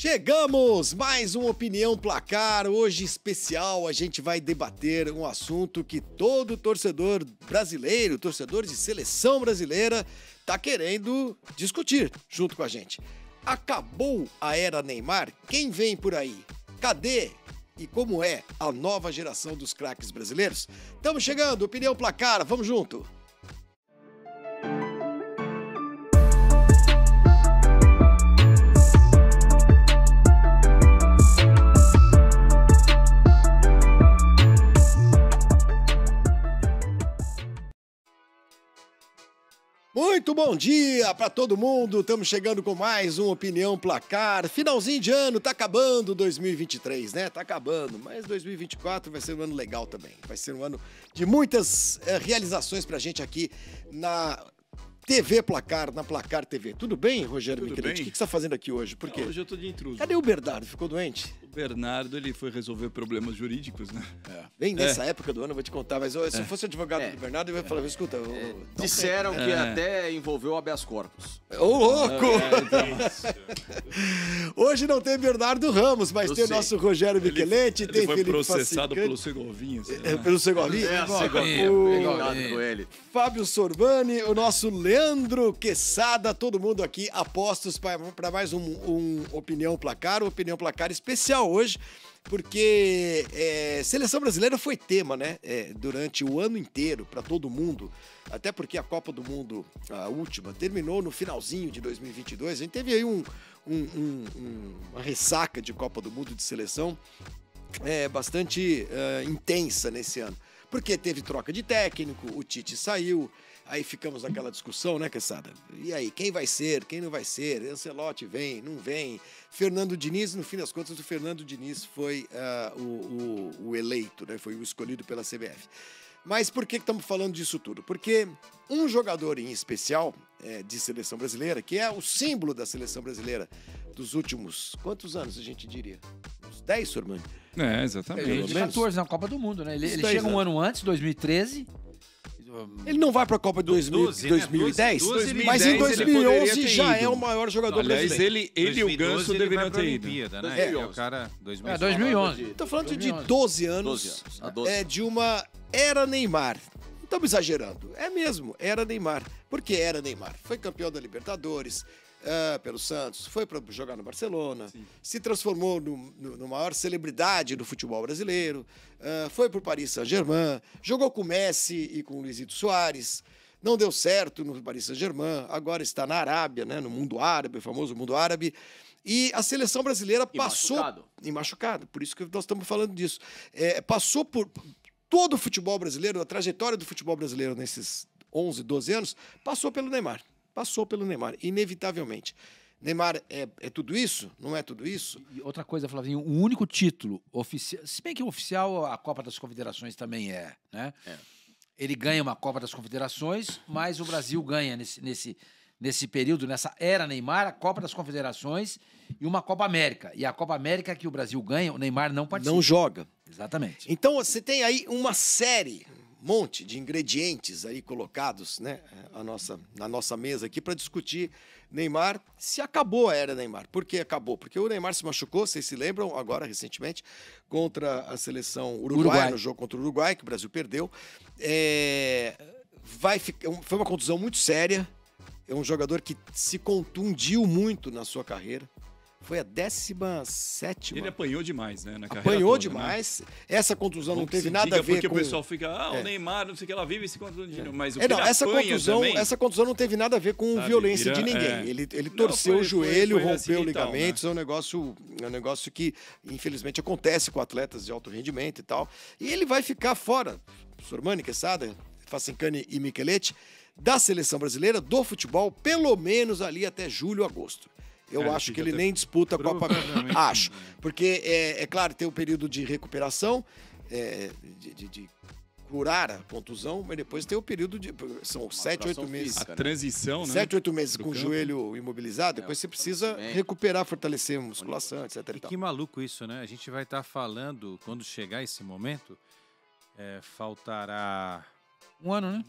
Chegamos! Mais uma opinião placar. Hoje especial, a gente vai debater um assunto que todo torcedor brasileiro, torcedor de seleção brasileira, tá querendo discutir junto com a gente. Acabou a era Neymar? Quem vem por aí? Cadê e como é a nova geração dos craques brasileiros? Estamos chegando, opinião placar, vamos junto! Muito bom dia para todo mundo. Estamos chegando com mais um Opinião Placar. Finalzinho de ano, tá acabando 2023, né? Tá acabando, mas 2024 vai ser um ano legal também. Vai ser um ano de muitas é, realizações pra gente aqui na TV Placar, na Placar TV. Tudo bem, Rogério Tudo? O que, você tá fazendo aqui hoje? Por quê? Hoje eu tô de intruso. Cadê o Bernardo? Ficou doente? O Bernardo, ele foi resolver problemas jurídicos, né? Bem nessa época do ano, eu vou te contar, mas ó, se eu fosse advogado É. do Bernardo, eu ia falar, escuta, um Disseram que É. até envolveu habeas corpus. Ô, louco! É, Hoje não tem Bernardo Ramos, mas Eu tem o sei. nosso Rogério Michelete, ele tem foi Felipe processado Facincani. pelo Segovinha. sei lá. É, pelo Segovinha? É, Segovinha, o Cuidado com ele. Fábio Sorbani, o nosso Leandro Quesada, todo mundo aqui apostos para mais um, um Opinião Placar, um Opinião Placar especial hoje, porque é, seleção brasileira foi tema, né? é, durante o ano inteiro, para todo mundo. Até porque a Copa do Mundo, a última, terminou no finalzinho de 2022. A gente teve aí um, um- um- um- uma ressaca de Copa do Mundo de seleção é, bastante é, intensa nesse ano. Porque teve troca de técnico, o Tite saiu, aí ficamos naquela discussão, né, Quesada? E aí, quem vai ser, quem não vai ser? Ancelotti vem, não vem? Fernando Diniz, no fim das contas, o Fernando Diniz foi ah, o, o- o eleito, né? Foi o escolhido pela CBF. Mas por que estamos falando disso tudo? Porque um jogador em especial é, de seleção brasileira, que é o símbolo da seleção brasileira dos últimos, quantos anos a gente diria? Uns 10, Sormani? É, exatamente. Pelo menos. 2014 na Copa do Mundo, né? Ele, ele 10 chega um anos. ano antes, 2013. Ele não vai para a Copa de 2000 12, né? 2010, 12, mas em 2010 ele poderia 2011 ter já é o maior jogador Aliás, brasileiro. ele, ele e o 2012 Ganso ele deveriam ter ido. Olimpíada, né? 2011. É, o cara... 2011. É, 2011. Estou falando de 2011. 12 anos, 12 anos. 12 é, de uma era Neymar. Estamos exagerando, é mesmo, era Neymar. Por que era Neymar? Foi campeão da Libertadores ah, pelo Santos, foi para jogar no Barcelona, se transformou no, no- no maior celebridade do futebol brasileiro, ah, foi para o Paris Saint-Germain, jogou com o Messi e com o Luizito Soares. Não deu certo no Paris Saint-Germain, agora está na Arábia, né, no mundo árabe, o famoso mundo árabe. E a seleção brasileira E passou machucado. e machucado. Por isso que nós estamos falando disso. É, passou por todo o futebol brasileiro, a trajetória do futebol brasileiro nesses 11, 12 anos, passou pelo Neymar. Passou pelo Neymar, inevitavelmente. Neymar é, é tudo isso? Não é tudo isso? E outra coisa, Flavinho, o único título oficial. Se bem que o oficial, a Copa das Confederações também é, né? É. Ele ganha uma Copa das Confederações, mas o Brasil ganha nesse, nesse, nesse período, nessa era Neymar, a Copa das Confederações e uma Copa América. E a Copa América que o Brasil ganha, o Neymar não participa. Não joga. Exatamente. Então você tem aí uma série, um monte de ingredientes aí colocados, né, a nossa, na nossa mesa aqui para discutir Neymar. Se acabou a era Neymar. Por que acabou? Porque o Neymar se machucou, vocês se lembram, agora recentemente, contra a seleção uruguaia, Uruguai. no jogo contra o Uruguai, que o Brasil perdeu. É, vai foi uma contusão muito séria. É um jogador que se contundiu muito na sua carreira. Foi a 17 Ele apanhou demais, né? Na carreira Apanhou toda, demais. Essa contusão Né? não teve nada a ver porque com... o pessoal fica, ah, É. o Neymar, não sei o que, ela vive se contundindo. Mas o É, não, essa contusão, também, essa contusão não teve nada a ver com Sabe, violência de ninguém. é. Ele, ele Não, torceu foi- o joelho, foi- foi rompeu assim ligamentos. É um negócio, é um negócio que infelizmente acontece com atletas de alto rendimento e tal. E ele vai ficar fora, Sormani, Quesada, Facincani e Micheletti, da seleção brasileira, do futebol, pelo menos ali até julho, agosto. Eu Cara, acho que ele nem disputa a Copa. Acho. não, né? Porque, é, é claro, tem o período de recuperação, é, de, de- de curar a contusão, mas depois tem o período de. São sete, oito meses. física. A transição, né? Sete, oito meses pro com o campo. joelho imobilizado, depois É, você precisa recuperar, fortalecer a musculação, etc. E E que maluco isso, né? A gente vai estar falando, quando chegar esse momento, é, faltará Um ano, né?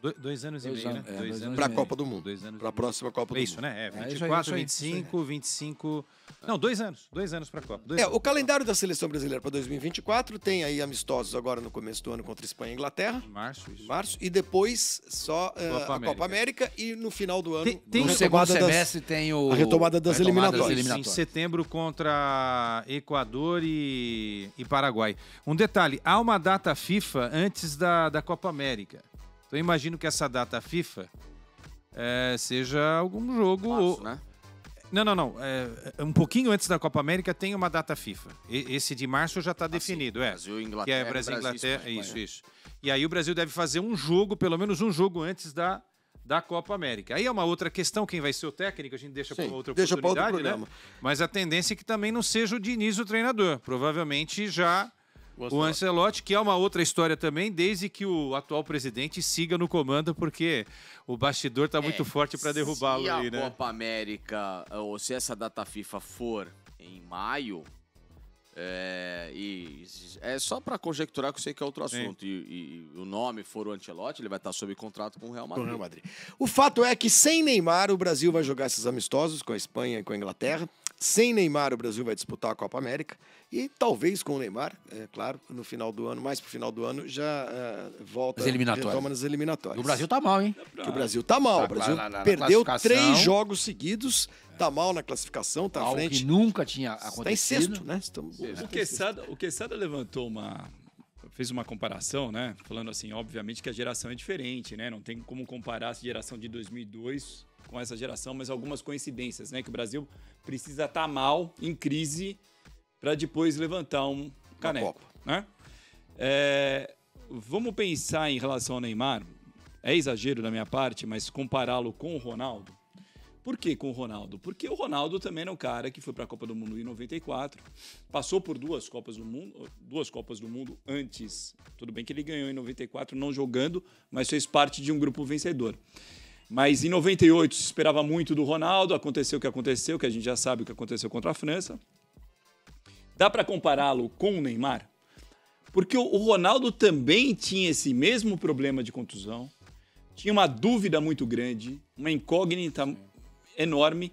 Do- dois anos Dois e meio, anos, né? é, dois anos Pra e meio. Copa do Mundo. E meio. próxima Copa do É isso, Mundo. né? É, É, isso aí, 24, isso aí. 25, 25... Não, dois anos. Dois anos pra Copa. Dois É, anos. o calendário da seleção brasileira para 2024 tem aí amistosos agora no começo do ano contra Espanha e Inglaterra, Em março, isso. março, e depois só eh, Copa a América. Copa América e no final do ano Tem- tem No a segundo retomada das- semestre tem o... a retomada das a retomada eliminatórias. Em setembro contra Equador e, e Paraguai. Um detalhe, há uma data FIFA antes da, da Copa América. Então eu imagino que essa data FIFA eh, seja algum jogo... Março, né? Não, não, não. É, um pouquinho antes da Copa América tem uma data FIFA. E- esse de março já está definido, é. Brasil e Que Inglaterra. é Brasil e Inglaterra. Espanha. Isso, isso. E aí o Brasil deve fazer um jogo, pelo menos um jogo antes da, da Copa América. Aí é uma outra questão, quem vai ser o técnico, a gente deixa para outra deixa pra outro oportunidade, né? Mas a tendência é que também não seja o Diniz o treinador. Provavelmente já o Ancelotti, que é uma outra história também, desde que o atual presidente siga no comando, porque o bastidor está muito forte para derrubá-lo Se a né? Copa América, ou se essa data FIFA for em maio, é, e é só para conjecturar que eu sei que é outro assunto, e, e o nome for o Ancelotti, ele vai estar sob contrato com o Real Madrid. Real Madrid. O fato é que sem Neymar o Brasil vai jogar esses amistosos com a Espanha e com a Inglaterra. Sem Neymar o Brasil vai disputar a Copa América e talvez com o Neymar, é claro, no final do ano, mais pro final do ano já eh, volta As eliminatórias. retoma nas eliminatórias. O Brasil tá mal, hein? que o Brasil tá mal. Tá o Brasil lá na- na perdeu três jogos seguidos, tá mal na classificação, tá à Algo frente. que nunca tinha Tá em acontecido. sexto, né? Estamos... O Quesada, o Quesada levantou uma. fez uma comparação, né? Falando assim, obviamente que a geração é diferente, né? Não tem como comparar essa geração de 2002 com essa geração, mas algumas coincidências, né? Que o Brasil precisa estar mal, em crise, para depois levantar um caneco, né? É, vamos pensar em relação ao Neymar. É exagero da minha parte, mas compará-lo com o Ronaldo. Por que com o Ronaldo? Porque o Ronaldo também era um cara que foi para a Copa do Mundo em 94, passou por duas Copas do Mundo, duas Copas do Mundo antes. Tudo bem que ele ganhou em 94 não jogando, mas fez parte de um grupo vencedor. Mas em 98 se esperava muito do Ronaldo, aconteceu o que aconteceu, que a gente já sabe o que aconteceu contra a França. Dá para compará-lo com o Neymar? Porque o- Ronaldo também tinha esse mesmo problema de contusão, tinha uma dúvida muito grande, uma incógnita enorme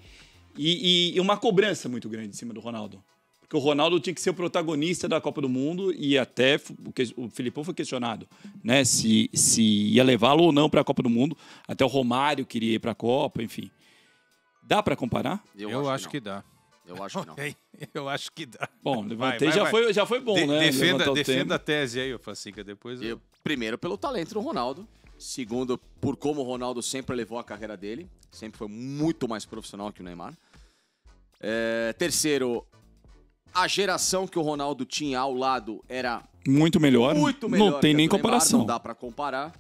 e- e uma cobrança muito grande em cima do Ronaldo. Porque o Ronaldo tinha que ser o protagonista da Copa do Mundo e até o que- o Filipão foi questionado, né, se, se ia levá-lo ou não para a Copa do Mundo. Até o Romário queria ir para a Copa, enfim. Dá para comparar? Eu, acho, não. que dá. Eu acho que não. Eu acho que dá. Bom, levantei, vai, já, vai. Foi, já foi bom, De- né? defenda defenda a tese aí, Facica, depois eu... Eu- primeiro, pelo talento do Ronaldo. Segundo, por como o Ronaldo sempre levou a carreira dele. Sempre foi muito mais profissional que o Neymar. É, terceiro, a geração que o Ronaldo tinha ao lado era Muito melhor. muito melhor. Não tem nem Neymar, comparação. não dá pra comparar.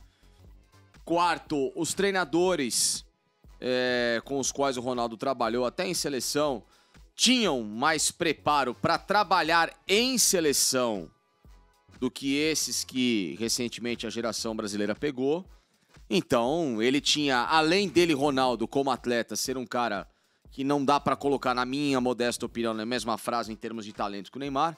Quarto, os treinadores é, com os quais o Ronaldo trabalhou, até em seleção, tinham mais preparo para trabalhar em seleção do que esses que recentemente a geração brasileira pegou. Então, ele tinha, além dele, Ronaldo, como atleta, ser um cara que não dá pra colocar, na minha modesta opinião, na mesma frase em termos de talento que o Neymar.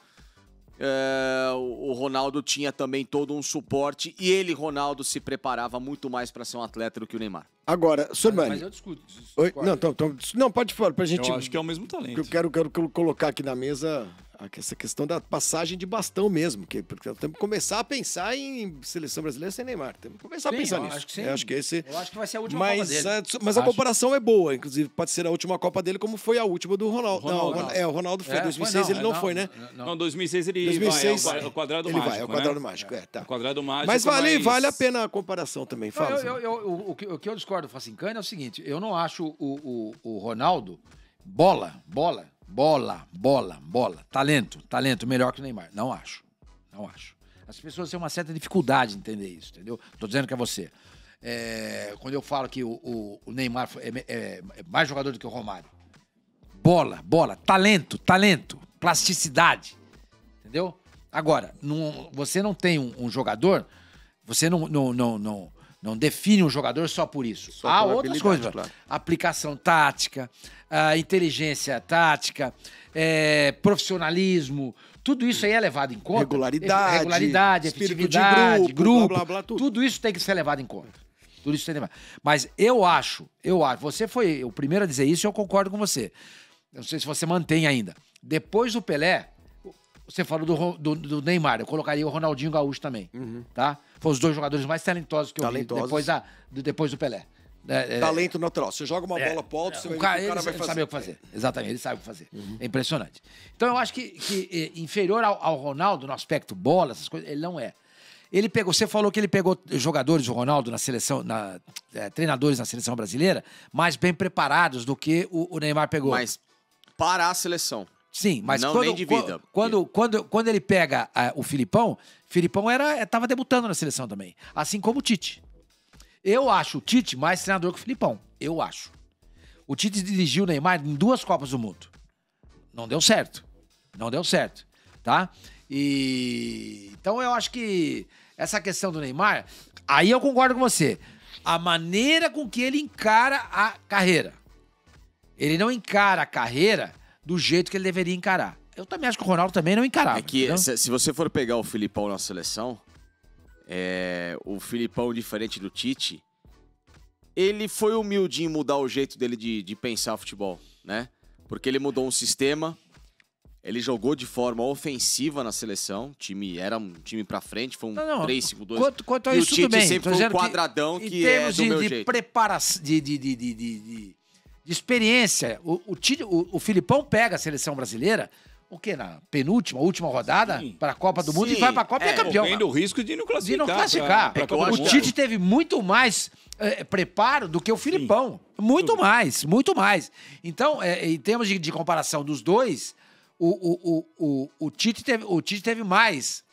É, o Ronaldo tinha também todo um suporte e ele, Ronaldo, se preparava muito mais para ser um atleta do que o Neymar. Agora, Mas Sormani. eu discuto. Oi? discordo. Não, então, então, não, pode falar, pra gente. Eu acho que é o mesmo talento. que eu quero, quero colo- colocar aqui na mesa essa questão da passagem de bastão mesmo, que, porque temos que começar a pensar em seleção brasileira sem Neymar. Temos que começar Sim, a pensar eu nisso. acho que sim. Eu acho que esse. Eu acho que vai ser a última Copa Mas, dele. a, mas a Acho. comparação é boa, inclusive pode ser a última Copa dele, como foi a última do Ronaldo. Ronaldo. Não, o é, o Ronaldo foi. É, 2006 foi, ele não, foi, né? Não, Não, 2006 ele 2006 vai, é o, o quadrado ele mágico. vai, é o né? quadrado mágico, é, tá. O quadrado mágico. Mas vale, mas- vale a pena a comparação também. Não, Fala. eu- eu- eu- o, o que, o que eu discordo do Facincani é o seguinte: eu não acho o, o, o Ronaldo bola, bola, bola, bola, bola. Talento, talento melhor que o Neymar. Não acho. Não acho. As pessoas têm uma certa dificuldade em entender isso, entendeu? Tô dizendo que é você. É, quando eu falo que o, o- o Neymar é, é- é mais jogador do que o Romário. Bola, bola, talento, talento, plasticidade. Entendeu? Agora, não- você não tem um, um jogador, você não, não, não, não, não define um jogador só por isso. Só Há outras coisas. claro. Aplicação tática, inteligência tática, é, profissionalismo, tudo isso aí é levado em conta. Regularidade, regularidade, efetividade, grupo, grupo, blá, blá, blá, tudo. tudo isso tem que ser levado em conta. Tudo isso tem Neymar. Mas eu acho, eu acho, você foi o primeiro a dizer isso e eu concordo com você. Eu não sei se você mantém ainda. Depois do Pelé, você falou do, do- do Neymar, eu colocaria o Ronaldinho Gaúcho também, tá? Foram os dois jogadores mais talentosos que eu Talentosos. vi depois, do, depois do Pelé. É, é, Talento natural. Você joga uma é, bola pro alto, você vai o o cara, que o cara ele vai fazer. sabe o que fazer. Exatamente, ele sabe o que fazer. É impressionante. Então eu acho que, que, eh, inferior ao, ao Ronaldo no aspecto bola, essas coisas, ele não é. Ele pegou, você falou que ele pegou jogadores do Ronaldo na seleção, na, treinadores na seleção brasileira, mais bem preparados do que o, o Neymar pegou. Mas para a seleção. Sim, mas Não, quando, nem de quan- vida. Quando, quando, quando ele pega ah, o Filipão, Filipão era estava debutando na seleção também, assim como o Tite. Eu acho o Tite mais treinador que o Filipão. Eu acho. O Tite dirigiu o Neymar em duas Copas do Mundo. Não deu certo. Não deu certo, tá? E então eu acho que essa questão do Neymar, aí eu concordo com você. A maneira com que ele encara a carreira. Ele não encara a carreira do jeito que ele deveria encarar. Eu também acho que o Ronaldo também não encarava. É que se, se você for pegar o Filipão na seleção, é, o Filipão, diferente do Tite, ele foi humilde em mudar o jeito dele de, de pensar futebol, né? Porque ele mudou um sistema, ele jogou de forma ofensiva na seleção, o time era um time pra frente, foi um Não, não. 3-5-2. Quanto, quanto a E o isso, Tite tudo bem. sempre foi um que quadradão em que é do de, meu de jeito. preparação, de, de, de, de, de- de- de experiência, o, o, o- o Filipão pega a seleção brasileira, o quê? Na penúltima, última rodada, Sim. para a Copa do Mundo e Sim, vai para a Copa e é é, campeão. Correndo o risco de não de classificar. não pra- classificar. pra É que do acho o que-. Tite teve muito mais eh, preparo do que o Filipão. Muito mais, muito mais. Então, eh, em termos de, de comparação dos dois, o, o, o, o, o Tite, teve, o Tite teve mais.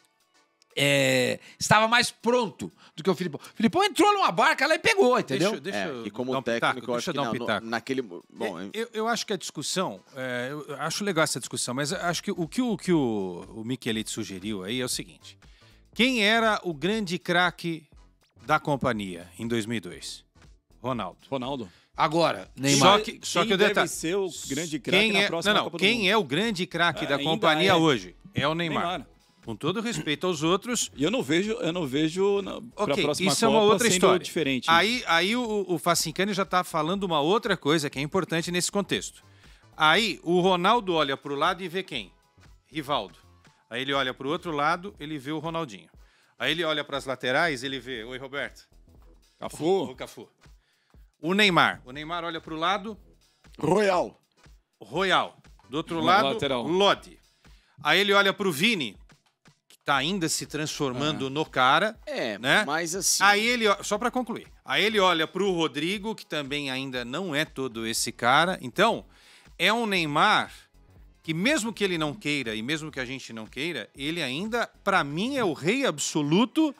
Eh, estava mais pronto do que o Filipão. O Filipão entrou numa barca lá e pegou, entendeu? Deixa, deixa É, eu e como dar um técnico, pitaco, eu deixa acho eu que dar um no- pitaco. naquele... Bom, É, eu, eu acho que a discussão, é, eu acho legal essa discussão, mas acho que o que o, que o, o Micheletti sugeriu aí é o seguinte: quem era o grande craque da companhia em 2002? Ronaldo. Ronaldo. Agora, Só Neymar. que, só Quem que o deve detalhe. ser o grande craque Quem na é, próxima não, não, Copa do quem Mundo? é o grande craque da Ainda companhia é. hoje? É o Neymar. Neymar. Com todo respeito aos outros, E eu não vejo, eu não vejo na, pra Ok, próxima isso é Copa uma outra história. diferente. Aí, aí o, o Facincani já está falando uma outra coisa que é importante nesse contexto. Aí o Ronaldo olha para o lado e vê quem? Rivaldo. Aí ele olha para o outro lado, ele vê o Ronaldinho. Aí ele olha para as laterais, ele vê, oi Roberto, Cafu. o Cafu. O Neymar. O Neymar olha para o lado, Royal. Royal. Do outro No lado, lateral. Lodi. Aí ele olha para o Vini, está ainda se transformando no cara. é, né? mas assim... Aí ele, só pra concluir. Aí ele olha pro Rodrigo, que também ainda não é todo esse cara. Então, é um Neymar que mesmo que ele não queira e mesmo que a gente não queira, ele ainda, pra mim, é o rei absoluto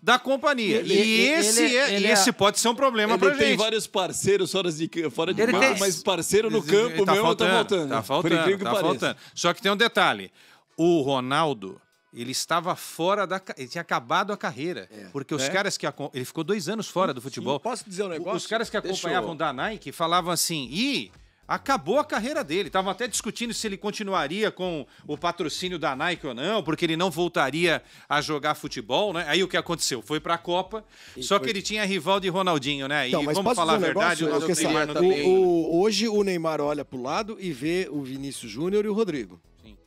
da companhia. Ele- e ele- esse, ele- é, ele e esse é- pode ser um problema Ele pra tem gente. vários parceiros fora de, fora de Ele campo, tem- mas parceiro no campo tá mesmo faltando, tá faltando. Tá faltando, incrível que tá faltando. Só que tem um detalhe. O Ronaldo, ele estava fora da... Ele tinha acabado a carreira. Porque os É? caras que... Ele ficou dois anos fora do futebol. Posso dizer um negócio? Os caras que acompanhavam eu- da Nike falavam assim, ih, acabou a carreira dele. Estavam até discutindo se ele continuaria com o patrocínio da Nike ou não, porque ele não voltaria a jogar futebol, né? Aí o que aconteceu? Foi pra Copa, só que ele tinha Rivaldo e Ronaldinho, né? Então, e mas vamos posso falar a um verdade, negócio, o nosso Quessá? Neymar não O- tem... o- hoje o Neymar olha pro lado e vê o Vinícius Júnior e o Rodrigo.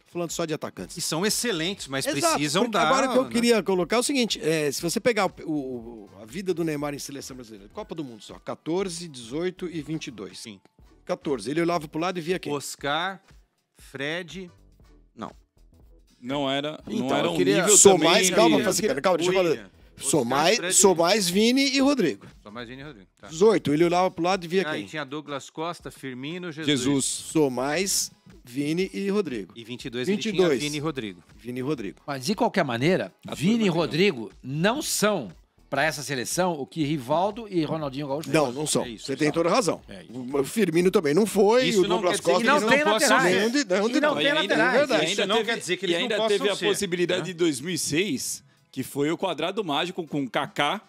Falando só de atacantes. Que são excelentes, mas Exato, precisam dar... Agora o que eu né? queria colocar é o seguinte: é, se você pegar o- o- a vida do Neymar em seleção brasileira, Copa do Mundo só, 14, 18 e 22. Sim. 14. Ele olhava pro lado e via quem? Oscar, Fred... Não. Não era, não Então, era eu um queria- nível Sou também... mais, calma, de- Faciano, calma, deixa eu falar. Sou mais, Fred- sou mais Vini e Rodrigo. Só mais Vini e Rodrigo. Tá. 18. Ele olhava pro lado e via Aí quem? tinha Douglas Costa, Firmino, Jesus. Jesus. Sou mais Vini e Rodrigo. E 22, ele tinha 22. Vini e Rodrigo. Vini e Rodrigo. Mas de qualquer maneira, A Vini e. Rodrigo não são para essa seleção o que Rivaldo e Ronaldinho Gaúcho Não, não são. É isso, Você tem toda a razão. É. O Firmino também não foi, Isso o não Douglas Costa E não não tem possam laterais. de onde E não não? tem ainda, laterais. e verdade. ainda Isso não teve, quer dizer que e não ainda teve a ser, possibilidade de 2006, que foi o quadrado mágico com Kaká,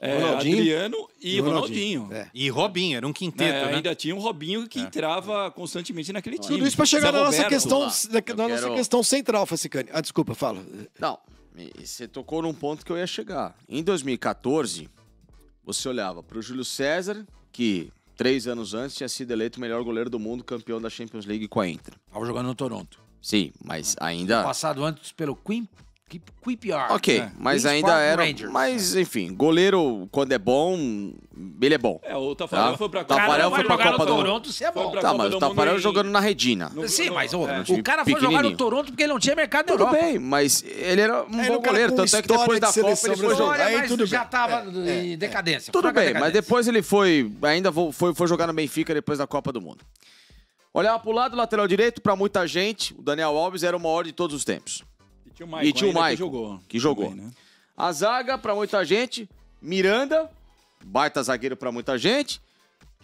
é, Ronaldinho. Adriano e E Ronaldinho. É. E Robinho, era um É, quinteto, né? Ainda tinha um Robinho que entrava constantemente naquele time. Tudo isso para chegar Zé na nossa Roberto. questão, lá. na, na nossa quero- questão central, Facicani. Ah, desculpa, fala. Não, você tocou num ponto que eu ia chegar. Em 2014, você olhava pro Júlio César, que três anos antes tinha sido eleito o melhor goleiro do mundo, campeão da Champions League com a Inter. Tava jogando no Toronto. Sim, mas ainda. Passado antes pelo Queen, QPR. Ok, né? mas Queens ainda Park era. Rangers. Mas, enfim, goleiro, quando é bom, ele é bom. É, o Tafarel Tá. foi pra Tafarel Copa. Cara, foi pra jogar Copa no do Mundo. Toronto, você é bom. pra Tá, mas o Tafarel jogando na Redina. No- Sim, mas ô, É. o cara foi jogar no. Toronto porque ele não tinha mercado na Tudo Europa. bem, mas ele era um um bom goleiro. Tanto é que depois de da Copa ele foi jogar. Aí mas tudo já bem. tava É, em decadência. Tudo bem, mas depois ele foi. Ainda foi, foi jogar no Benfica depois da Copa do Mundo. Olhava pro lado, lateral direito, pra muita gente, o Daniel Alves era o maior de todos os tempos. E tinha o Maicon E tinha o Maicon, que jogou. que jogou. Também, né? A zaga, pra muita gente, Miranda, baita zagueiro pra muita gente.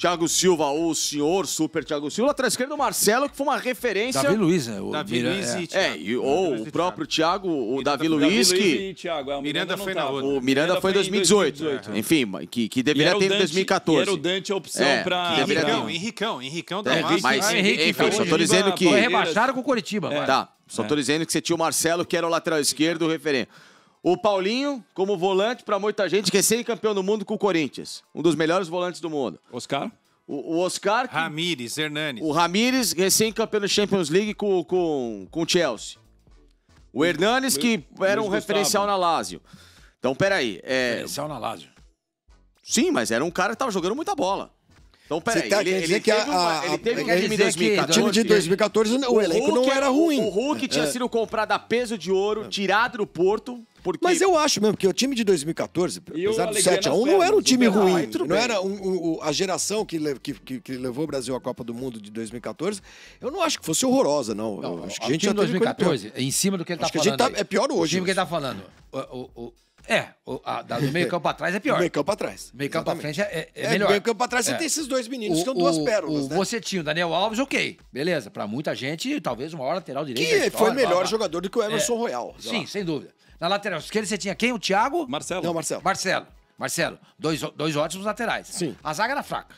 Thiago Silva, o senhor super Thiago Silva. Lateral esquerdo, o Marcelo, que foi uma referência. Davi Luiz, né? O Davi Mira- Luiz é. e É, Thiago. e, Davi ou Luiz e o próprio Thiago, o Davi Davi Luiz, Luiz que. e Thiago. é, o Miranda não foi na outra. O Miranda foi em 2018. Enfim, que, que E deveria ter em Dante- 2014. e Era o Dante a opção É, pra- Henricão, Henricão, Henricão da É, massa. mas, Ah, Henrique, enfim, só tô dizendo que. Foi É. rebaixado com o Coritiba. agora. Tá, só É. tô dizendo que você tinha o Marcelo, que era o lateral esquerdo, o referente. O Paulinho, como volante, pra muita gente, recém-campeão do mundo com o Corinthians. Um dos melhores volantes do mundo. Oscar? O, o Oscar, que- Ramires, Hernanes. o Ramires, recém-campeão da Champions League com, com, com o Chelsea. O Hernanes, que era um referencial na Lazio. Então, peraí. É, Diferencial na Lazio. sim, mas era um cara que tava jogando muita bola. Então, peraí. Você tá ele, ele dizer que teve, a- uma- a- ele teve um time que 2014. time de 2014, o elenco não Hulk era o- ruim. O, Hulk tinha É. sido comprado a peso de ouro, tirado do Porto, porque... Mas eu acho mesmo que o time de 2014, E o apesar do Alegria 7x1, nas não era um time o ruim. tudo Não bem. era um- um- o- a geração que, que- que- que levou o Brasil à Copa do Mundo de 2014. Eu não acho que fosse horrorosa, não. Não, acho que o a gente time já teve coisa pior. 2014, em cima do que ele tá Acho que a falando. gente tá- é pior O hoje, time que ele tá isso. falando. O, o- o- é, o, a, da- do meio campo pra trás é pior. Meio campo atrás. Meio campo pra frente é, é É, melhor. meio campo pra trás você É. tem esses dois meninos que O- são duas o- pérolas, o- né? Você tinha o Daniel Alves, ok. Beleza. Pra muita gente, talvez o maior lateral direito. Que história, foi melhor blá, blá. jogador do que o Emerson Royal. sei Sim, lá. sem dúvida. Na lateral esquerda você tinha quem? O Thiago? Marcelo? Não, Marcelo. Marcelo. Marcelo. Dois, dois ótimos laterais. Sim. A zaga era fraca.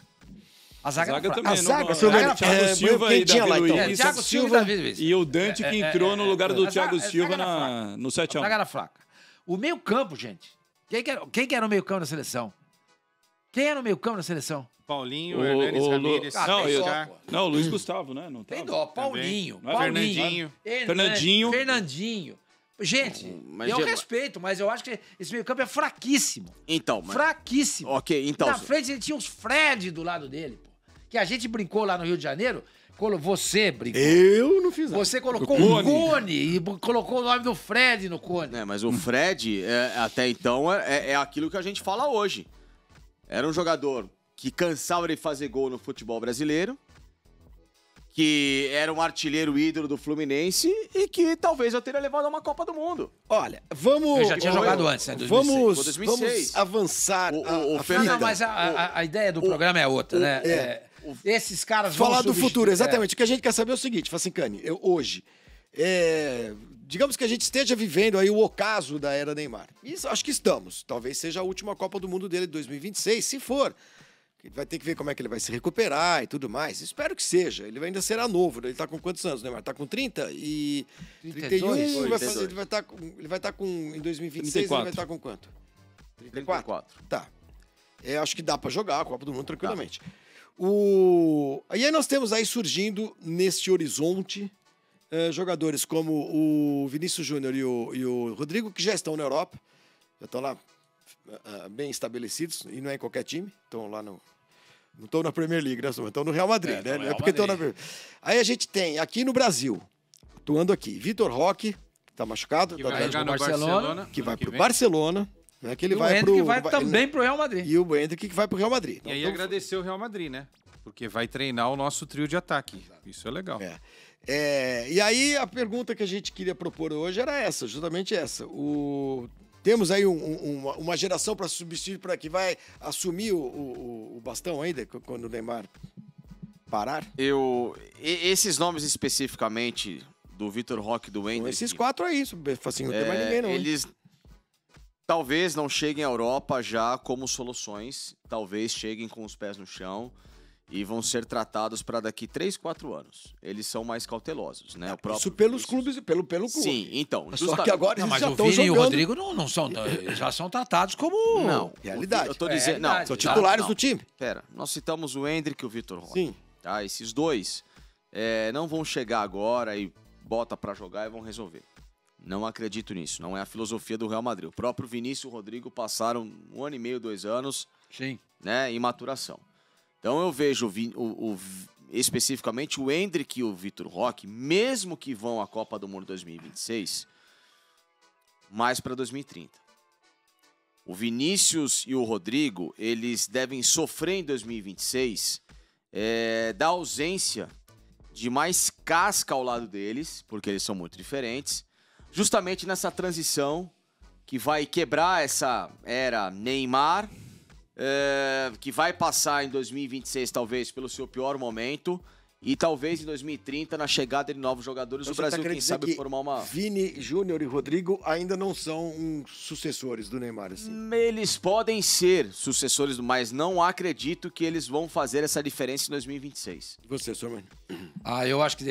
A A zaga, zaga era fraca. também. A não- zaga, é, pelo menos, Thiago é, Silva quem e tinha Davi lá, então? Luiz. É, Thiago Silva e Davi Luiz. E o Dante que É, é, entrou é, no lugar é, do a Thiago zaga- a Silva zaga no A 7x1. zaga era fraca. O meio campo, gente. Quem que era, quem que era o meio campo da seleção? Quem era o meio campo da seleção? Paulinho, O- Hernanes, o. Ah, Não, eu- pô. não, o Luiz Gustavo, né? Não Tem dó. Paulinho. Não é Paulinho. Fernandinho. Hernandes, Fernandinho. Fernandinho. Gente, Mas eu já- respeito, mas eu acho que esse meio campo é fraquíssimo. Então, mas... Fraquíssimo. Ok, então... Na frente ele tinha os Fred do lado dele, pô. Que a gente brincou lá no Rio de Janeiro. Você brincou. Eu não fiz nada. Você colocou O um Cone. cone e colocou o nome do Fred no cone. É, mas o Fred, é, até então, é, é aquilo que a gente fala hoje. Era um jogador que cansava de fazer gol no futebol brasileiro, que era um artilheiro ídolo do Fluminense e que talvez eu teria levado a uma Copa do Mundo. Olha, vamos. Ele já tinha jogado antes, né, em 2006. Vamos, Foi 2006. vamos avançar. O- a- o- o a Não, mas a, a- a ideia do programa é outra, né? é. É, esses caras vão Falar do futuro, é. exatamente. O que a gente quer saber é o seguinte, Facincani, eu hoje. é, digamos que a gente esteja vivendo aí o ocaso da era Neymar. Isso, acho que estamos. Talvez seja a última Copa do Mundo dele de 2026, se for. Ele vai ter que ver como é que ele vai se recuperar e tudo mais. Espero que seja. Ele ainda será novo. né? Ele tá com quantos anos, Neymar? Tá com 30 e 31. 32? Ele vai, 32. fazer, ele vai estar com, ele vai estar com em 2026 ele 34. vai estar com quanto? 34. Tá. É, acho que dá pra jogar a Copa do Mundo tranquilamente. O... E aí nós temos aí surgindo neste horizonte eh, jogadores como o Vinícius Júnior e o, e o Rodrigo, que já estão na Europa, já estão lá ah, ah, bem estabelecidos, e não é em qualquer time, estão lá no. Não estão na Premier League, né? Estão no Real Madrid, É, né? é Real porque estão na. Aí a gente tem aqui no Brasil, atuando aqui, Vitor Roque, que tá machucado, Que tá- vai jogar no Barcelona, Barcelona. que vai pro vem. Barcelona, né? Que ele E o vai Hendrick pro vai também pro Real Madrid. e o Hendrick que vai pro Real Madrid. E aí Então, agradecer o Real Madrid, né? Porque vai treinar o nosso trio de ataque. Isso é legal. É. É, e aí a pergunta que a gente queria propor hoje era essa, justamente essa. O, temos aí um- um- uma, uma geração para substituir, para que vai assumir o, o- o bastão ainda quando o Neymar parar. Eu, esses nomes especificamente do Vitor Roque e do Então, Hendrick, esses quatro aí, assim, não tem mais é, ninguém não. hein? Talvez não cheguem à Europa já como soluções, talvez cheguem com os pés no chão e vão ser tratados para daqui 3, 4 anos. Eles são mais cautelosos, né? O próprio Isso pelos clubes, pelo, pelo clube. Sim, então. Só justa- que agora Não, eles mas já o estão Vini e o jogando. Rodrigo não, não são. Já são tratados como. Não, realidade. Eu tô É, dizendo. Não, realidade. São Tá, titulares não. do time. Pera, nós citamos o Hendrick e o Vitor Roque. Sim. Tá? Esses dois é, não vão chegar agora e bota pra jogar e vão resolver. Não acredito nisso. Não é a filosofia do Real Madrid. O próprio Vinícius e o Rodrigo passaram um ano e meio, dois anos Sim. né, em maturação. Então eu vejo o o- o- especificamente o Hendrick e o Vitor Roque, mesmo que vão à Copa do Mundo 2026, mais para 2030. O Vinícius e o Rodrigo, eles devem sofrer em 2026 é, da ausência de mais casca ao lado deles, porque eles são muito diferentes, justamente nessa transição que vai quebrar essa era Neymar, é, que vai passar em 2026 talvez pelo seu pior momento e talvez em 2030 na chegada de novos jogadores Então o tá Brasil querendo quem sabe que formar uma Vini, Júnior e Rodrigo ainda não são um, sucessores do Neymar, assim. eles podem ser sucessores, mas não acredito que eles vão fazer essa diferença em 2026. E você, senhor Mano? Ah, eu acho que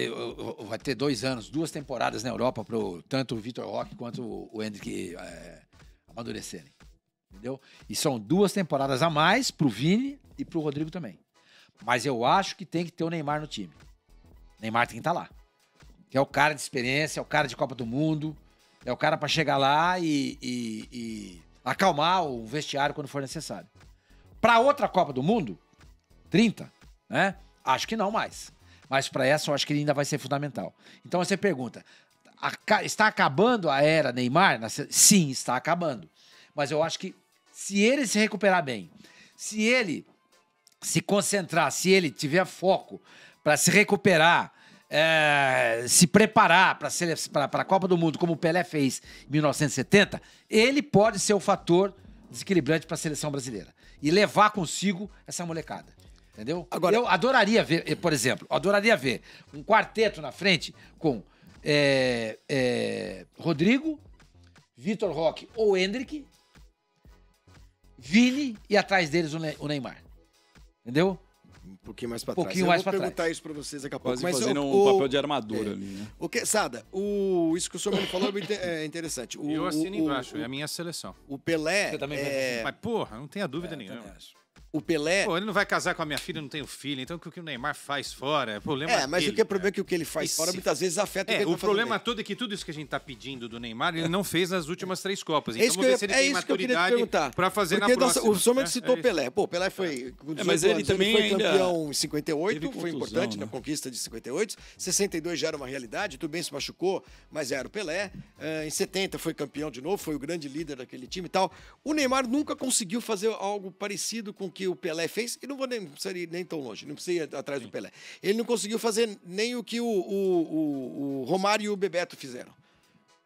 vai ter dois anos, duas temporadas na Europa para tanto o Vitor Roque quanto o o Hendrick é, amadurecerem. Entendeu? E são duas temporadas a mais pro Vini e pro Rodrigo também. Mas eu acho que tem que ter o Neymar no time. Neymar tem que estar lá. Que é o cara de experiência, é o cara de Copa do Mundo, é o cara para chegar lá e, e- e acalmar o vestiário quando for necessário. Para outra Copa do Mundo, 30, né? Acho que não mais. Mas para essa eu acho que ele ainda vai ser fundamental. Então você pergunta: está acabando a era Neymar? Sim, está acabando. Mas eu acho que se ele se recuperar bem, se ele se concentrar, se ele tiver foco para se recuperar, é, se preparar para a Copa do Mundo, como o Pelé fez em 1970, ele pode ser o fator desequilibrante para a seleção brasileira e levar consigo essa molecada. Entendeu? Agora- eu adoraria ver, eh, por exemplo, adoraria ver um quarteto na frente com é, é, Rodrigo, Vitor Roque ou Hendrick, Vini e atrás deles o Ne- o Neymar. Entendeu? Um pouquinho mais pra Pouquinho trás. mais eu pra vou trás. perguntar isso pra vocês daqui a pouco. Quase Mas fazendo o, um o- papel de armadura ali, né? O que, Sada, o, isso que o senhor me falou é é interessante. O, Eu assino o- embaixo, o, é a minha seleção. o Pelé. Você também é, Mas, porra, não tenha dúvida nenhuma. Também acho. O Pelé. Pô, ele não vai casar com a minha filha, não tenho filho, então o que o Neymar faz fora é problema É, mas dele, o que é problema é que o que ele faz Esse- fora muitas vezes afeta É, o que ele o tá problema todo é que tudo isso que a gente tá pedindo do Neymar, ele não fez nas últimas três Copas. É Então isso que eu, ver se ele é tem maturidade pra fazer Porque na nossa- próxima. o senhor né? citou É isso. Pelé. Pô, Pelé foi. Com 18 mas ele anos, também foi ainda campeão em 58, teve foi contusão, importante né? na conquista de 58. 62 já era uma realidade, tudo bem, se machucou, mas era o Pelé. Ah, em 70 foi campeão de novo, foi o grande líder daquele time e tal. O Neymar nunca conseguiu fazer algo parecido com o que o Pelé fez, e não vou nem, não precisa ir nem tão longe, não precisa ir atrás do Pelé. Ele não conseguiu fazer nem o que o, o- o- o Romário e o Bebeto fizeram.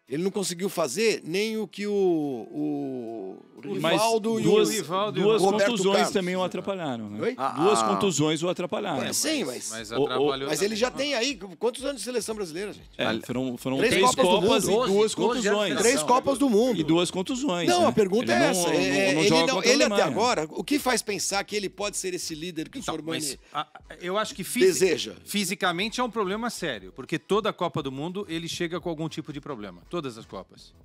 Ele não conseguiu fazer nem o que o, o Mas Rivaldo e duas, o Rivaldo e o duas Roberto contusões Carlos também o atrapalharam, né? Oi? Duas Ah, contusões o atrapalharam. É, sim, mas, Mas O- o- atrapalhou. mas ele já tem aí quantos anos de seleção brasileira, gente? É, foram foram Três três, Copas do Copas, Mundo. e duas doze anos de contusões. federação. Três Copas do Mundo. E duas contusões. Não, né? a pergunta Ele é essa. não- É, não ele não- ele até agora, o que faz pensar que ele pode ser esse líder que o Então, Sormani mas a- eu acho que fisi- deseja? fisicamente é um problema sério, porque toda a Copa do Mundo ele chega com algum tipo de problema, todas as Copas.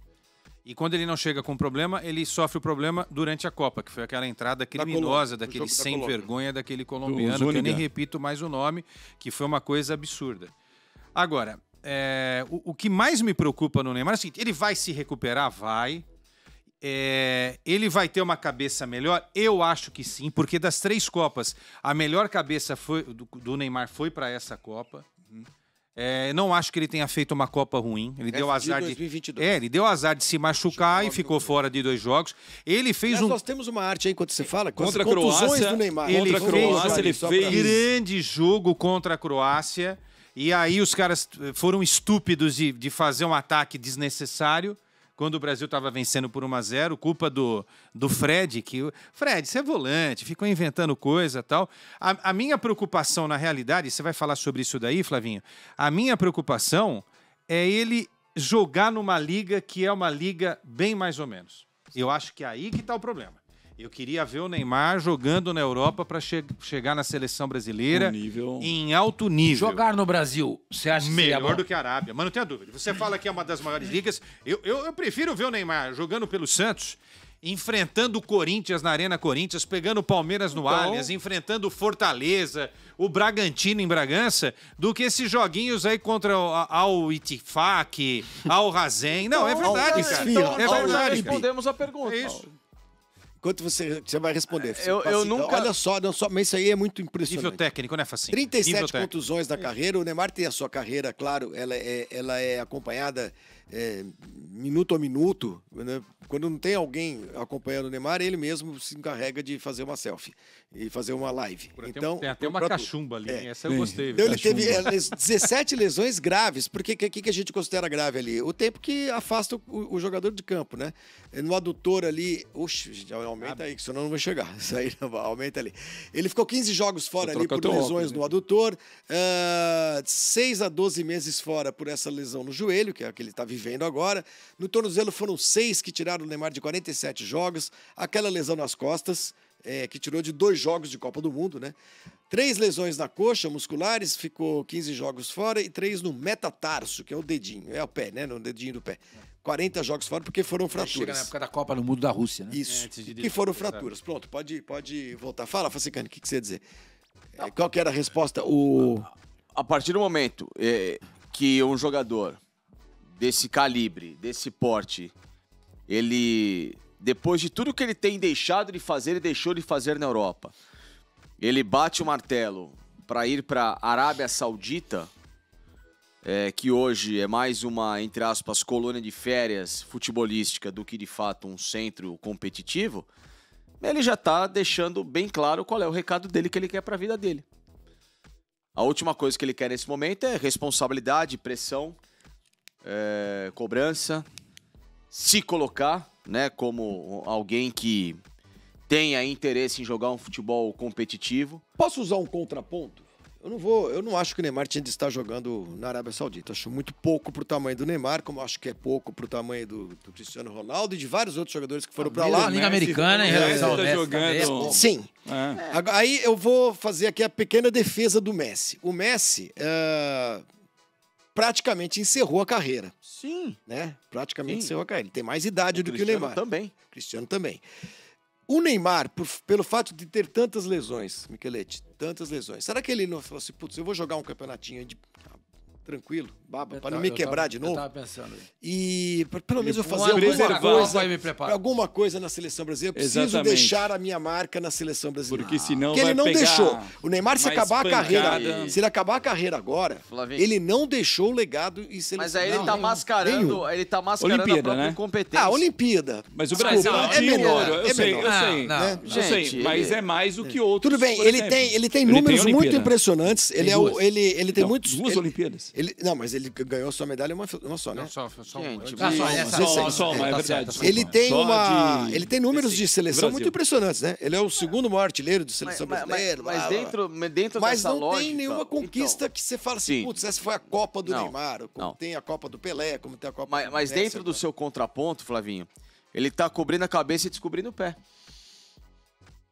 E quando ele não chega com problema, ele sofre o problema durante a Copa, que foi aquela entrada criminosa Colômbia, daquele da sem Colômbia. vergonha daquele colombiano, que eu nem repito mais o nome, que foi uma coisa absurda. Agora, é, o, o que mais me preocupa no Neymar é o seguinte: ele vai se recuperar? Vai. É, ele vai ter uma cabeça melhor? Eu acho que sim, porque das três Copas, a melhor cabeça foi, do, do Neymar foi para essa Copa. É, não acho que ele tenha feito uma Copa ruim. Ele deu de azar de. 2022. É, ele deu azar de se machucar e ficou fora de dois jogos. Ele fez Mas um nós temos uma arte aí enquanto você fala, Contra a Croácia, do Neymar. ele contra a fez- Croácia, ele fez grande jogo contra a Croácia. E aí os caras foram estúpidos de, de fazer um ataque desnecessário quando o Brasil estava vencendo por 1 a 0 culpa do, do Fred, que... Fred, você é volante, ficou inventando coisa tal. A, a minha preocupação, na realidade, você vai falar sobre isso daí, Flavinho? A minha preocupação é ele jogar numa liga que é uma liga bem mais ou menos. Eu acho que é aí que está o problema. Eu queria ver o Neymar jogando na Europa para chegar na seleção brasileira Um nível- em alto nível. Jogar no Brasil, você acha que Melhor do que a Arábia, mas não tenha dúvida. Você fala que é uma das maiores ligas. Eu, eu, eu prefiro ver o Neymar jogando pelo Santos, enfrentando o Corinthians na Arena Corinthians, pegando o Palmeiras no Allianz, enfrentando o Fortaleza, o Bragantino em Bragança, do que esses joguinhos aí contra o a- Al Itifak, Al Razen. Não, é verdade, cara. então, é então, verdade. cara. respondemos a pergunta. É isso. Enquanto você, você vai responder. Eu- Você- eu assim, nunca- Olha só, não só, mas isso aí é muito Nível impressionante. técnico, né, Facinho? 37 Nível técnico. contusões na carreira. O Neymar tem a sua carreira, claro, ela é, ela é acompanhada é, minuto a minuto. né? Quando não tem alguém acompanhando o Neymar, ele mesmo se encarrega de fazer uma selfie e fazer uma live. Tem, Então, tem até uma pra cachumba ali, É. essa eu gostei. Então ele teve é, les- 17 lesões graves. Porque o que, que a gente considera grave ali? O tempo que afasta o, o jogador de campo, né? No adutor ali. Oxe, aumenta aí, que senão não vai chegar. Isso aí aumenta ali. Ele ficou 15 jogos fora ali por lesões óculos, no adutor, ah, 6 a 12 meses fora por essa lesão no joelho, que é a que ele está vivendo agora. No tornozelo foram seis que tiraram o Neymar de 47 jogos. Aquela lesão nas costas, é, que tirou de dois jogos de Copa do Mundo, né? Três lesões na coxa musculares, ficou 15 jogos fora, e três no metatarso, que é o dedinho, é o pé, né? No dedinho do pé. 40 jogos fora porque foram Chega na fraturas. época da Copa no Mundo da Rússia, né? Isso. antes de que foram fraturas. Pronto, pode, pode voltar. Fala, Facicane, o que, que você ia dizer? É, Qual que era a resposta? O... a partir do momento eh, que um jogador desse calibre, desse porte, ele, depois de tudo que ele tem deixado de fazer e deixou de fazer na Europa, ele bate o martelo para ir para Arábia Saudita, eh, que hoje é mais uma, entre aspas, colônia de férias futebolística do que de fato um centro competitivo, ele já está deixando bem claro qual é o recado dele que ele quer para a vida dele. A última coisa que ele quer nesse momento é responsabilidade, pressão, é, cobrança, se colocar, né, como alguém que tenha interesse em jogar um futebol competitivo. Posso usar um contraponto? Eu não vou, eu não acho que o Neymar tinha de estar jogando na Arábia Saudita. Acho muito pouco pro tamanho do Neymar, como acho que é pouco pro tamanho do, do Cristiano Ronaldo e de vários outros jogadores que foram para lá. a Liga Americana em relação ao tá Messi jogando-. Sim. É. Aí eu vou fazer aqui a pequena defesa do Messi. O Messi ah, praticamente encerrou a carreira, Sim. né? Praticamente Sim. encerrou a carreira. Ele tem mais idade do que o Cristiano Neymar. também. Cristiano também. O Neymar, por- pelo fato de ter tantas lesões, Michelete, tantas lesões, será que ele não falou assim, putz, eu vou jogar um campeonatinho de ah, tranquilo, baba, para não me Eu quebrar tava- de Eu novo? tava pensando. E pra- pelo menos eu fazer alguma coisa, alguma coisa na seleção brasileira. Eu preciso Exatamente. deixar a minha marca na seleção brasileira. Porque senão Porque ele não pegar deixou. O Neymar, se acabar a carreira, pancada. se ele acabar a carreira agora, Flavinho. ele não deixou o legado em seleção. Mas aí ele Não, tá nenhum. mascarando, Nenhum. ele tá mascarando Olimpíada, a própria né? incompetência. Ah, Olimpíada. Mas o Desculpa, Brasil é tinha menor, ouro. Eu é sei, menor. eu sei. Não, né? Eu sei, mas é mais do que outros. Tudo bem, ele tem, ele números muito impressionantes. Ele é ele, ele tem muitos. Duas Olimpíadas. Não, mas ele ganhou sua medalha uma, uma só, né? Não, só, só um- Gente, Ah, só de- essa, Só, só, só, é, uma, é tá verdade. Ele tem uma, de- ele tem números de seleção Brasil. muito impressionantes, né? Ele é o segundo maior artilheiro de Mas, seleção mas- brasileira. mas blá. dentro, mas dentro Mas não lógica... tem nenhuma conquista então, que você fala assim, Sim. putz, essa foi a Copa do Não, Neymar, como não. tem a Copa do Pelé, como tem a Copa Mas, do mas dentro do agora. seu contraponto, Flavinho, ele tá cobrindo a cabeça e descobrindo o pé.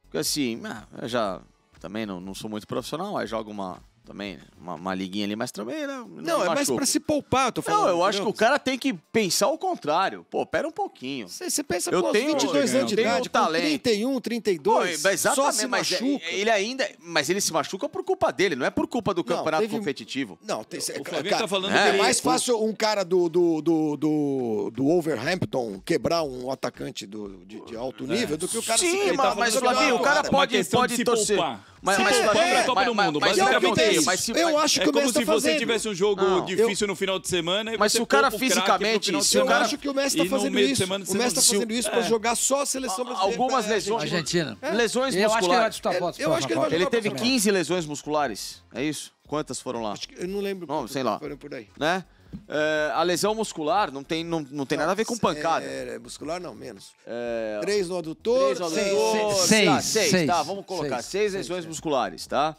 Porque assim, ah, eu já também não, não sou muito profissional, aí jogo uma, também, uma, uma liguinha ali, mas também não, Não, é mais pra se poupar, eu tô falando. Não, eu acho que o cara tem que pensar o contrário. Pô, pera um pouquinho. Você, pensa, Eu pô, tenho- 22 eu anos de tenho idade, com talento. 31, Pô, 32, exatamente, só se mas é- machuca. ele ainda. Mas ele se machuca por culpa dele, não é por culpa do Não, campeonato teve- competitivo. Não, tem, O Flavinho cara, tá falando é, que É mais fácil um cara do, do, do, do, do Wolverhampton quebrar um atacante do, de, de alto nível do que o cara se Sim, mas, mas Flavinho, que o cara pode, pode se torcer. poupar. Mas, Se mas, poupar Flavinho, pra Copa do mas- Mundo, mas- mas- é mas se- Eu acho É que o como se tá você tivesse um jogo Não, difícil no final de semana e Mas você se o cara fisicamente, se o Eu cara- acho que o Messi tá no fazendo isso. semana O Messi tá fazendo isso pra É. jogar só a seleção brasileira. Algumas lesões- Argentina. Lesões Eu acho que ele vai musculares. disputar É, eu acho que ele vai Ele jogar teve pra- 15 lesões musculares, é isso? Quantas foram lá? Acho que- eu não lembro. Não, sei lá. Foram por aí. Né? É, a lesão muscular não tem, não, não tem nada a ver com pancada. É, muscular não, menos. É, Três no adutor. Três seis- adutor, seis, tá, seis, seis, tá, seis, vamos colocar. seis, Seis, lesões musculares, tá?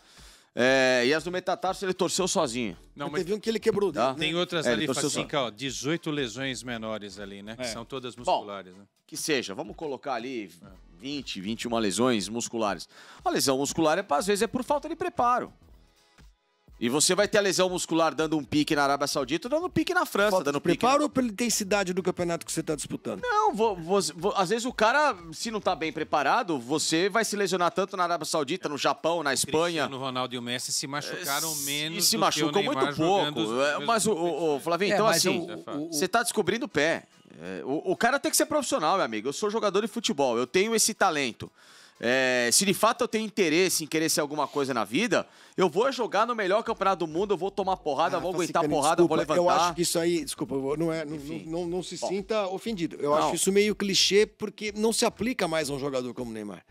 É, e as do metatarso ele torceu sozinho. Não, Mas teve um que ele quebrou o dedo, Tá. né? tem outras É, ele ali, torceu assim, só. que, ó, 18 lesões menores ali, né? Que É. são todas Bom, musculares, né? Que seja, vamos colocar ali 20, 21 lesões musculares. A lesão muscular, é, às vezes, é por falta de preparo. E você vai ter a lesão muscular dando um pique na Arábia Saudita, dando um pique na França, Falta dando pique. preparo ou pela intensidade do campeonato que você está disputando? Não, vo- vo- vo- às vezes o cara, se não tá bem preparado, você vai se lesionar tanto na Arábia Saudita, no Japão, na Espanha. Cristiano Ronaldo e o Messi se machucaram menos e se do machucam o muito pouco. os É, Mas, o, o, o. Flavinho, É, então mas assim, o- o- você tá descobrindo o pé. É, o, o cara tem que ser profissional, meu amigo. Eu sou jogador de futebol, eu tenho esse talento. É, se de fato eu tenho interesse em querer ser alguma coisa na vida, eu vou jogar no melhor campeonato do mundo, eu vou tomar porrada, vou Ah, aguentar porrada, vou desculpa, levantar. Eu acho que isso aí, desculpa, vou- não, é, não, não, não se Bom. sinta ofendido. Eu acho isso meio clichê porque não se aplica mais a um jogador como o Neymar.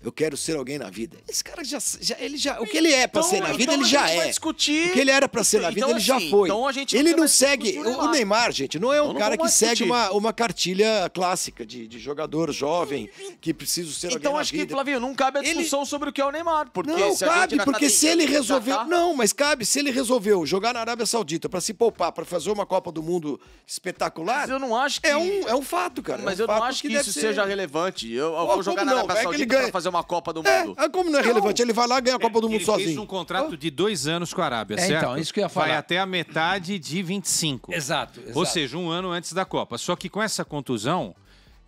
Eu quero ser alguém na vida. Esse cara já, já ele já, o que ele é pra Então- ser na vida, então ele já é. discutir. O que ele era pra ser na vida, Então, ele já assim, foi. então a gente ele não não vai segue. o O, Neymar. Gente, não é Eu um não cara que segue uma, uma cartilha clássica de, de jogador jovem que precisa ser alguém Então na acho que, vida. Flavinho, não cabe a Ele- discussão sobre o que é o Neymar. Porque Não, se cabe, tá porque se ele resolveu. destacar- Não, mas cabe, se ele resolveu jogar na Arábia Saudita pra se poupar, pra fazer uma Copa do Mundo espetacular, Mas eu não acho que. é um, é um fato, cara. Mas é um eu não acho que, isso seja relevante. Eu, vou jogar na não? Arábia É ele Saudita ganha- pra fazer uma Copa do É, Mundo. ah, como não é relevante? Ele vai lá e ganha a Copa do Mundo ele sozinho. fez um contrato de dois anos com a Arábia, É, certo? então, isso que eu ia Vai falar. até a metade de 25. Exato, exato. Ou seja, um ano antes da Copa. Só que com essa contusão,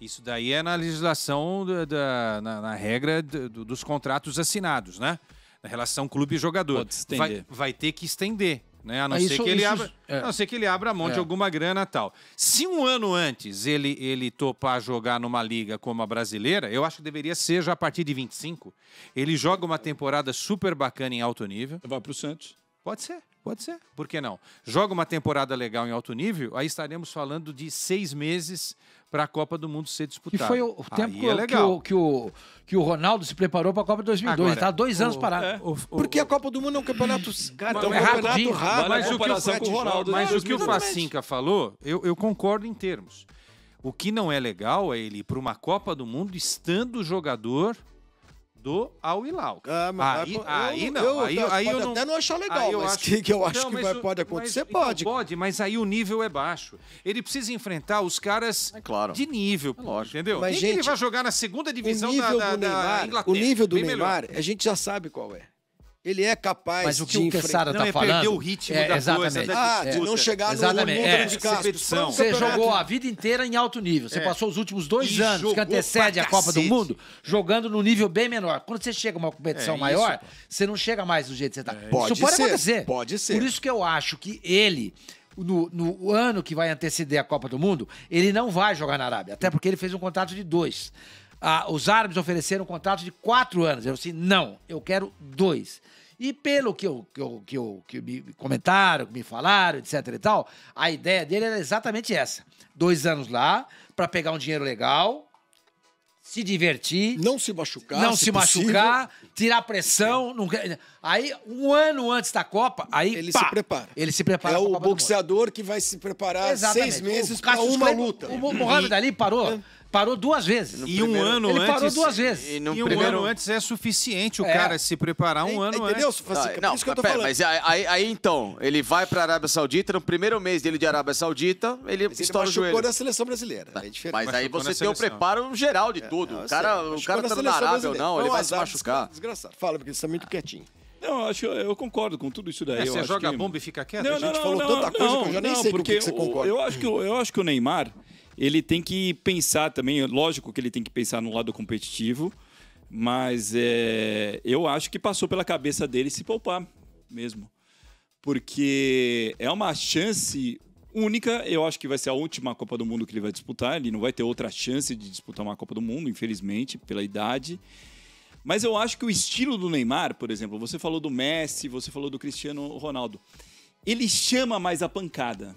isso daí é na legislação, da, da- na, na regra do- do- dos contratos assinados, né? Na relação clube-jogador. Pode estender. Vai, vai ter que estender. Né? A não Ah, ser isso- que ele isso- abra, é. a não ser que ele abra mão de É. alguma grana e tal. Se um ano antes ele, ele topar jogar numa liga como a brasileira, eu acho que deveria ser já a partir de 25. Ele joga uma temporada super bacana em alto nível. Vai pro Santos. Pode ser, pode ser. Por que não? Joga uma temporada legal em alto nível, aí estaremos falando de seis meses para a Copa do Mundo ser disputada. foi o, o tempo que, é o- que, o, que, o, que o Ronaldo se preparou para a Copa de 2002. Agora, ele tá há dois anos o- parado. é. O- o- Porque a Copa do Mundo é um campeonato, cara, é um campeonato rapidinho, rápido. mas o que o com o Ronaldo. Mas né? o que o. Facinca falou, eu, eu concordo em termos. O que não é legal é ele ir para uma Copa do Mundo estando jogador do Al Hilal. Ah, mas aí, eu- aí não, eu- aí, eu- aí eu pode não, até não achar legal, aí eu mas acho- que- que eu acho Não, que vai- o- pode acontecer, mas- então, pode. Pode, mas aí o nível é baixo. Ele precisa enfrentar os caras É claro. de nível, pô, lógico. entendeu? Mas, Nem que ele gente, vai jogar na segunda divisão da, da, do da Neymar, Inglaterra. o nível do bem melhor. Neymar, a gente já sabe qual é. Ele é capaz Mas o que de o. Quesada tá é falando. perder o ritmo é, da exatamente. coisa, da Ah, de não chegar no, no Exatamente, número é. de um Você jogou a vida inteira em alto nível. Você É. passou os últimos dois E anos que antecede a Copa do. Mundo jogando num nível bem menor. Quando você chega a uma competição É, isso, maior, pô. você não chega mais do jeito que você está. Pode isso pode ser, acontecer. pode ser. Por isso que eu acho que ele, no, no ano que vai anteceder a Copa do Mundo, ele não vai jogar na Arábia. Até porque ele fez um contrato de dois. Ah, os árabes ofereceram um contrato de quatro anos. Eu disse, não, eu quero dois. E pelo que, eu, que, eu, que, eu, que me comentaram, que me falaram, etc e tal, a ideia dele era exatamente essa. Dois anos lá, para pegar um dinheiro legal, se divertir, Não se machucar. não se, possível. machucar, tirar pressão. Não... Aí, um ano antes da Copa, aí Ele pá, se prepara. Ele se prepara É o boxeador que vai se preparar Exatamente. seis meses para uma luta. O Mo- Mohamed Ali parou, parou duas vezes. E um ano Ele antes. parou duas vezes. E no E um primeiro... ano antes é suficiente o É. cara se preparar um ano Entendeu, antes. Facica? Tá, Por isso que eu tô pera, falando. mas aí, aí- aí, então, ele vai pra Arábia Saudita, no primeiro mês dele de Arábia Saudita, ele Mas ele estoura o machucou joelho. da seleção brasileira. É diferente. Mas aí Machucou você na tem o preparo geral de tudo. Não, eu o cara, o cara tá na Arábia ou não, ele vai se machucar. Desgraçado. Fala, porque você tá muito quietinho. Não, acho, eu concordo com tudo isso daí. É, eu você acho joga que... bomba e fica quieto? Não, A gente não, falou não, tanta coisa não, que eu já nem não, sei o porque que você o- concorda. Eu acho, que, o- eu acho que o Neymar, ele tem que pensar também, lógico que ele tem que pensar no lado competitivo, mas é, eu acho que passou pela cabeça dele se poupar mesmo. Porque é uma chance única, eu acho que vai ser a última Copa do Mundo que ele vai disputar, ele não vai ter outra chance de disputar uma Copa do Mundo, infelizmente, pela idade. Mas eu acho que o estilo do Neymar, por exemplo, você falou do Messi, você falou do Cristiano Ronaldo, ele chama mais a pancada.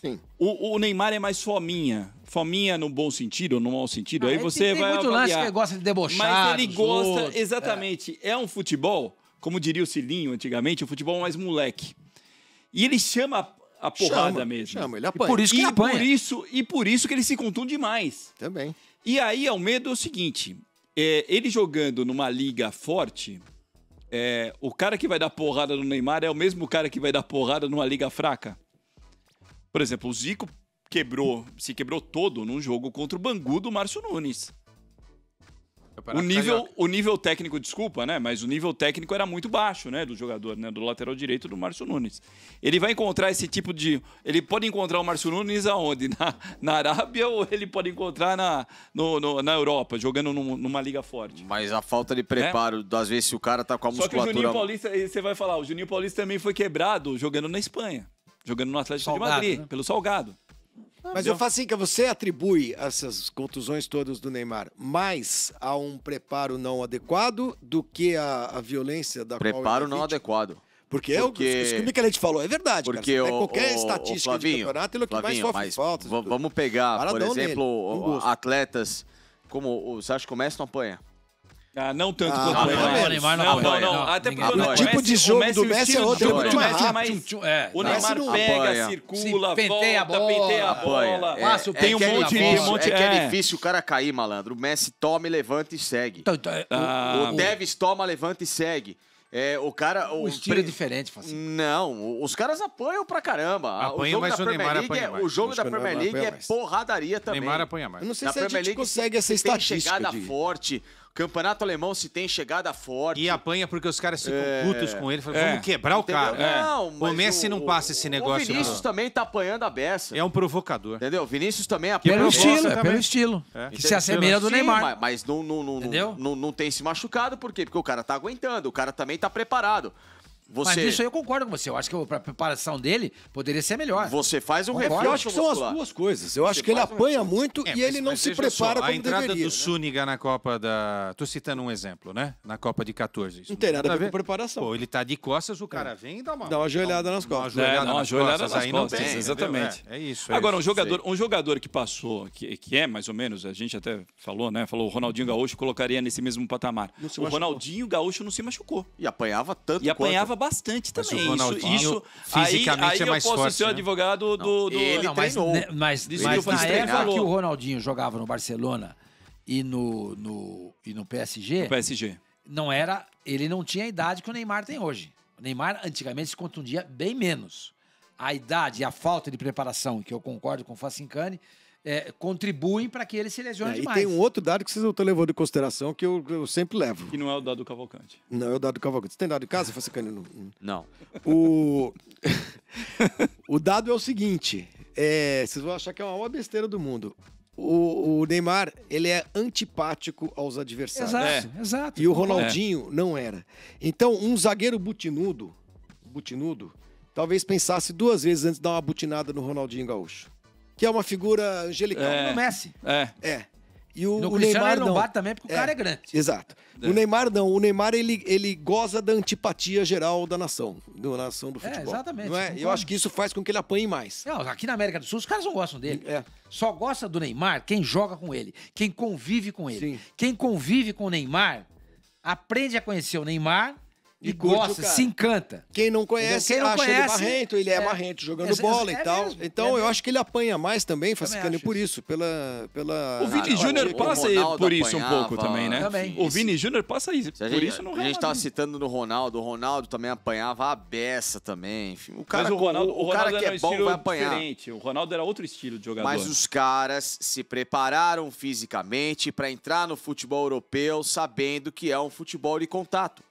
Sim. O, o Neymar é mais fominha. Fominha no bom sentido ou no mau sentido. aí Ah, você tem, tem vai muito lance avaliar. que ele gosta de debochar. Mas ele gosta, outros. exatamente. É. um futebol, como diria o Cilinho antigamente, um futebol mais moleque. E ele chama a porrada Chama, mesmo. Chama, ele apanha. por isso que e ele apanha. por isso E por isso que ele se contunde mais. Também. E aí, ao medo é o seguinte: é, ele jogando numa liga forte, é, o cara que vai dar porrada no Neymar é o mesmo cara que vai dar porrada numa liga fraca. Por exemplo, o Zico quebrou, se quebrou todo num jogo contra o Bangu do Márcio Nunes. O nível, o nível técnico, desculpa, né? Mas o nível técnico era muito baixo, né? Do jogador, né? Do lateral direito do Márcio Nunes. Ele vai encontrar esse tipo de. Ele pode encontrar o Márcio Nunes aonde? Na, na Arábia ou ele pode encontrar na, no- no- na Europa, jogando num- numa liga forte? Mas a falta de preparo, às vezes, se o cara tá com a Só que o musculatura. Juninho Paulista, você vai falar, o Juninho Paulista também foi quebrado jogando na Espanha. Jogando no Atlético Salgado, de Madrid, né? pelo Salgado. Mas eu faço assim, que você atribui essas contusões todas do Neymar mais a um preparo não adequado do que a, a violência da Preparo é não adequado. Porque, é o Porque- isso que o Michelete falou, é verdade, Porque cara. O, qualquer o- estatística o de Flavinho, campeonato, ele é o que mais sofre v- Vamos pegar, por Paradão nele, exemplo, gosto. atletas como o Sérgio Comércio não apanha. Ah, não tanto Ah, quanto não, o Neymar. não, o Neymar não não, não, não. Até porque o O tipo de jogo do o Messi é de outro, jogo do Messi mais é mais... Tchum, tchum, é. O Messi Neymar não pega, circula, penteia a volta, bola. penteia a Apanha. bola. É, Passa o é tem um que é monte, difícil, tem um monte, é que é difícil o cara cair, malandro. O Messi toma, e levanta e segue. Então, então, o- Ah, o Tevez toma, levanta e segue. É, o cara. o, O, estilo pre- é diferente, Facinho. Não, os caras apanham pra caramba. o Apanha, jogo mas da o Premier Neymar League apanha é, mais. o jogo da o Premier Neymar League apanha é mais. porradaria também. Neymar apanha mais. Eu não sei Na se a Premier gente League consegue essa se tem estatística. chegada de- forte. Campeonato alemão se tem chegada forte. E apanha porque os caras ficam É. putos com ele. Falam, É. vamos quebrar o Entendeu? cara. Não, O mas Messi não passa esse negócio, O Vinícius não. também tá apanhando a beça. É um provocador. Entendeu? Vinícius também apanha Pelo estilo, é pelo estilo. É. Que se assemelha do Sim, Neymar. Mas, mas não, não, não, não, não, não tem se machucado, por quê? Porque o cara tá aguentando, o cara também tá preparado. Mas Você, nisso aí eu concordo com você. Eu acho que a preparação dele poderia ser melhor. você faz um Concordo. reforço Eu acho que são as duas coisas. Eu acho Você que ele faz um apanha muito É, e mas- ele não mas se prepara só, como A entrada deveria. do né? Suniga na Copa da... Tô citando um exemplo, né? Na Copa de 14. Isso Não tem nada a ver com preparação. Pô, ele tá de costas, o cara vem e dá uma... Dá uma joelhada nas uma costas. joelhada É, não, nas uma joelhada costas, nas aí costas, exatamente. É, é isso. é Agora, um isso. jogador, um jogador que passou, que, que é mais ou menos, a gente até falou, né? Falou o Ronaldinho Gaúcho colocaria nesse mesmo patamar. O. Ronaldinho Gaúcho não se machucou. E apanhava tanto E apanhava. Bastante Mas também. Isso, isso fisicamente, aí, aí é mais eu posso forte, ser o né? advogado do. do- ele Não, mas, treinou. né, mas, Disse mas que o na época falou. que o Ronaldinho jogava no Barcelona e no, no, e no PSG, PSG. não era, ele não tinha a idade que o Neymar tem hoje. O Neymar antigamente se contundia bem menos. A idade e a falta de preparação, que eu concordo com o Facincani, é, contribuem para que ele se lesione É, e demais. tem um outro dado que vocês não estão levando em consideração que eu, eu sempre levo. Que não é o dado Cavalcante. Não é o dado do Cavalcante. Você tem dado em casa, Facicani? Não. Não. O... o dado é o seguinte: é, vocês vão achar que é uma maior besteira do mundo. O, o Neymar, ele é antipático aos adversários. Exato, exato. E o Ronaldinho não era. Então, um zagueiro butinudo, butinudo, talvez pensasse duas vezes antes de dar uma butinada no Ronaldinho Gaúcho. Que é uma figura angelical. É. No Messi. É. É. E o, No o Neymar não bate também porque o cara é grande. Exato. É. O Neymar não. O Neymar ele, ele goza da antipatia geral da nação, da nação do É, futebol. exatamente, Não é? Eu acho que isso faz com que ele apanhe mais. Não, aqui na América do Sul, os caras não gostam dele. É. Só gosta do Neymar quem joga com ele, quem convive com ele. Sim. Quem convive com o Neymar aprende a conhecer o Neymar e, E gosta, o cara. se encanta. Quem não conhece, Quem não acha ele conhece, marrento, ele é, é. marrento jogando É, bola é e tal. mesmo, então é eu mesmo. acho que ele apanha mais também, Fascicani, acho por isso. pela. pela O Vini Júnior o passa Ronaldo por isso um apanhava, pouco também, né? Também. O Vini Júnior passa isso, a por gente, isso no a gente tava citando no Ronaldo, o Ronaldo também apanhava a beça também. Enfim, o cara, Mas o Ronaldo, o, o cara Ronaldo que era um é bom vai apanhar. diferente. O Ronaldo era outro estilo de jogador. Mas os caras se prepararam fisicamente para entrar no futebol europeu sabendo que é um futebol de contato.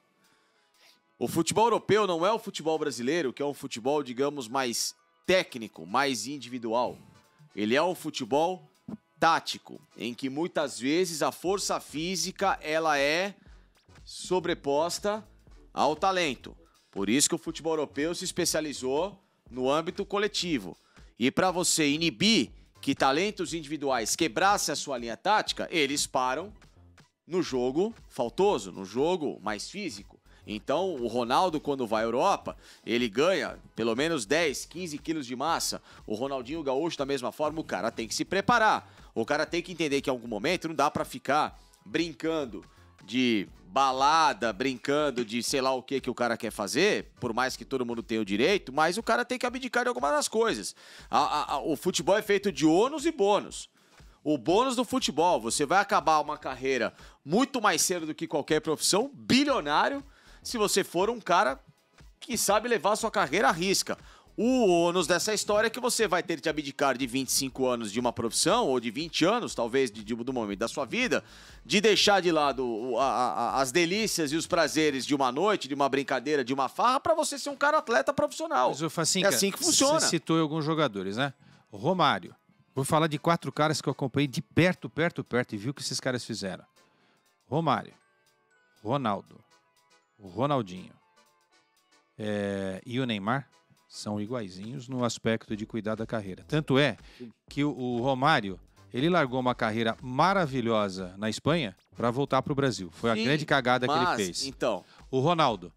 O futebol europeu não é o futebol brasileiro, que é um futebol, digamos, mais técnico, mais individual. Ele é um futebol tático, em que muitas vezes a força física ela é sobreposta ao talento. Por isso que o futebol europeu se especializou no âmbito coletivo. E para você inibir que talentos individuais quebrassem a sua linha tática, eles param no jogo faltoso, no jogo mais físico. Então, o Ronaldo, quando vai à Europa, ele ganha pelo menos 10, 15 quilos de massa. O Ronaldinho Gaúcho, da mesma forma, o cara tem que se preparar. O cara tem que entender que em algum momento não dá pra ficar brincando de balada, brincando de sei lá o que que o cara quer fazer, por mais que todo mundo tenha o direito, mas o cara tem que abdicar de algumas das coisas. A- a- a- o futebol é feito de ônus e bônus. O bônus do futebol, você vai acabar uma carreira muito mais cedo do que qualquer profissão, bilionário, se você for um cara que sabe levar a sua carreira à risca. O ônus dessa história é que você vai ter que abdicar de 25 anos de uma profissão, ou de 20 anos, talvez, de, de- do momento da sua vida, de deixar de lado a- a- as delícias e os prazeres de uma noite, de uma brincadeira, de uma farra, pra você ser um cara atleta profissional. Mas, Facinca, é assim que funciona. Você citou alguns jogadores, né? Romário. Vou falar de quatro caras que eu acompanhei de perto, perto, perto e vi o que esses caras fizeram. Romário, Ronaldo, o Ronaldinho é, e o Neymar são iguaizinhos no aspecto de cuidar da carreira. Tanto é que o, o Romário, ele largou uma carreira maravilhosa na Espanha para voltar para o Brasil. Foi a Sim, grande cagada que ele Mas, fez. então, O Ronaldo.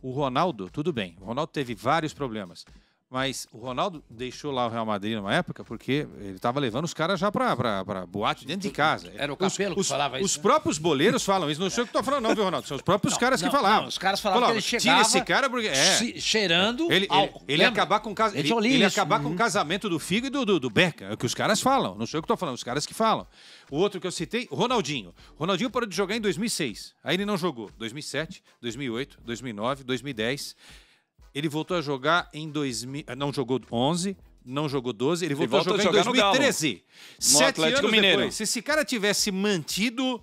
O Ronaldo, tudo bem. O Ronaldo teve vários problemas. Mas o Ronaldo deixou lá o Real Madrid numa época porque ele estava levando os caras já pra boate dentro de casa. Era o Os- Capelo que os, falava isso, Os né? próprios boleiros falam isso. Não sei o que eu tô falando, não, viu, Ronaldo? São os próprios caras que Não, falavam. não, os caras falavam que ele Tira chegava esse cara porque. É. che- cheirando Ele, álcool. ele ia acabar com cas- ele, ele acabar com Uhum. o casamento do Figo e do, do, do Beca. É o que os caras falam. Não sei o que tô falando, os caras que falam. O outro que eu citei, Ronaldinho. Ronaldinho parou de jogar em 2006. Aí ele não jogou. 2007, 2008, 2009, 2010. Ele voltou a jogar em 2000. eh, Não jogou 11. Não jogou 12, ele voltou volta a a jogar, jogar no em Galo. 2013. Sete Atlético anos Mineiro. depois. Se esse cara tivesse mantido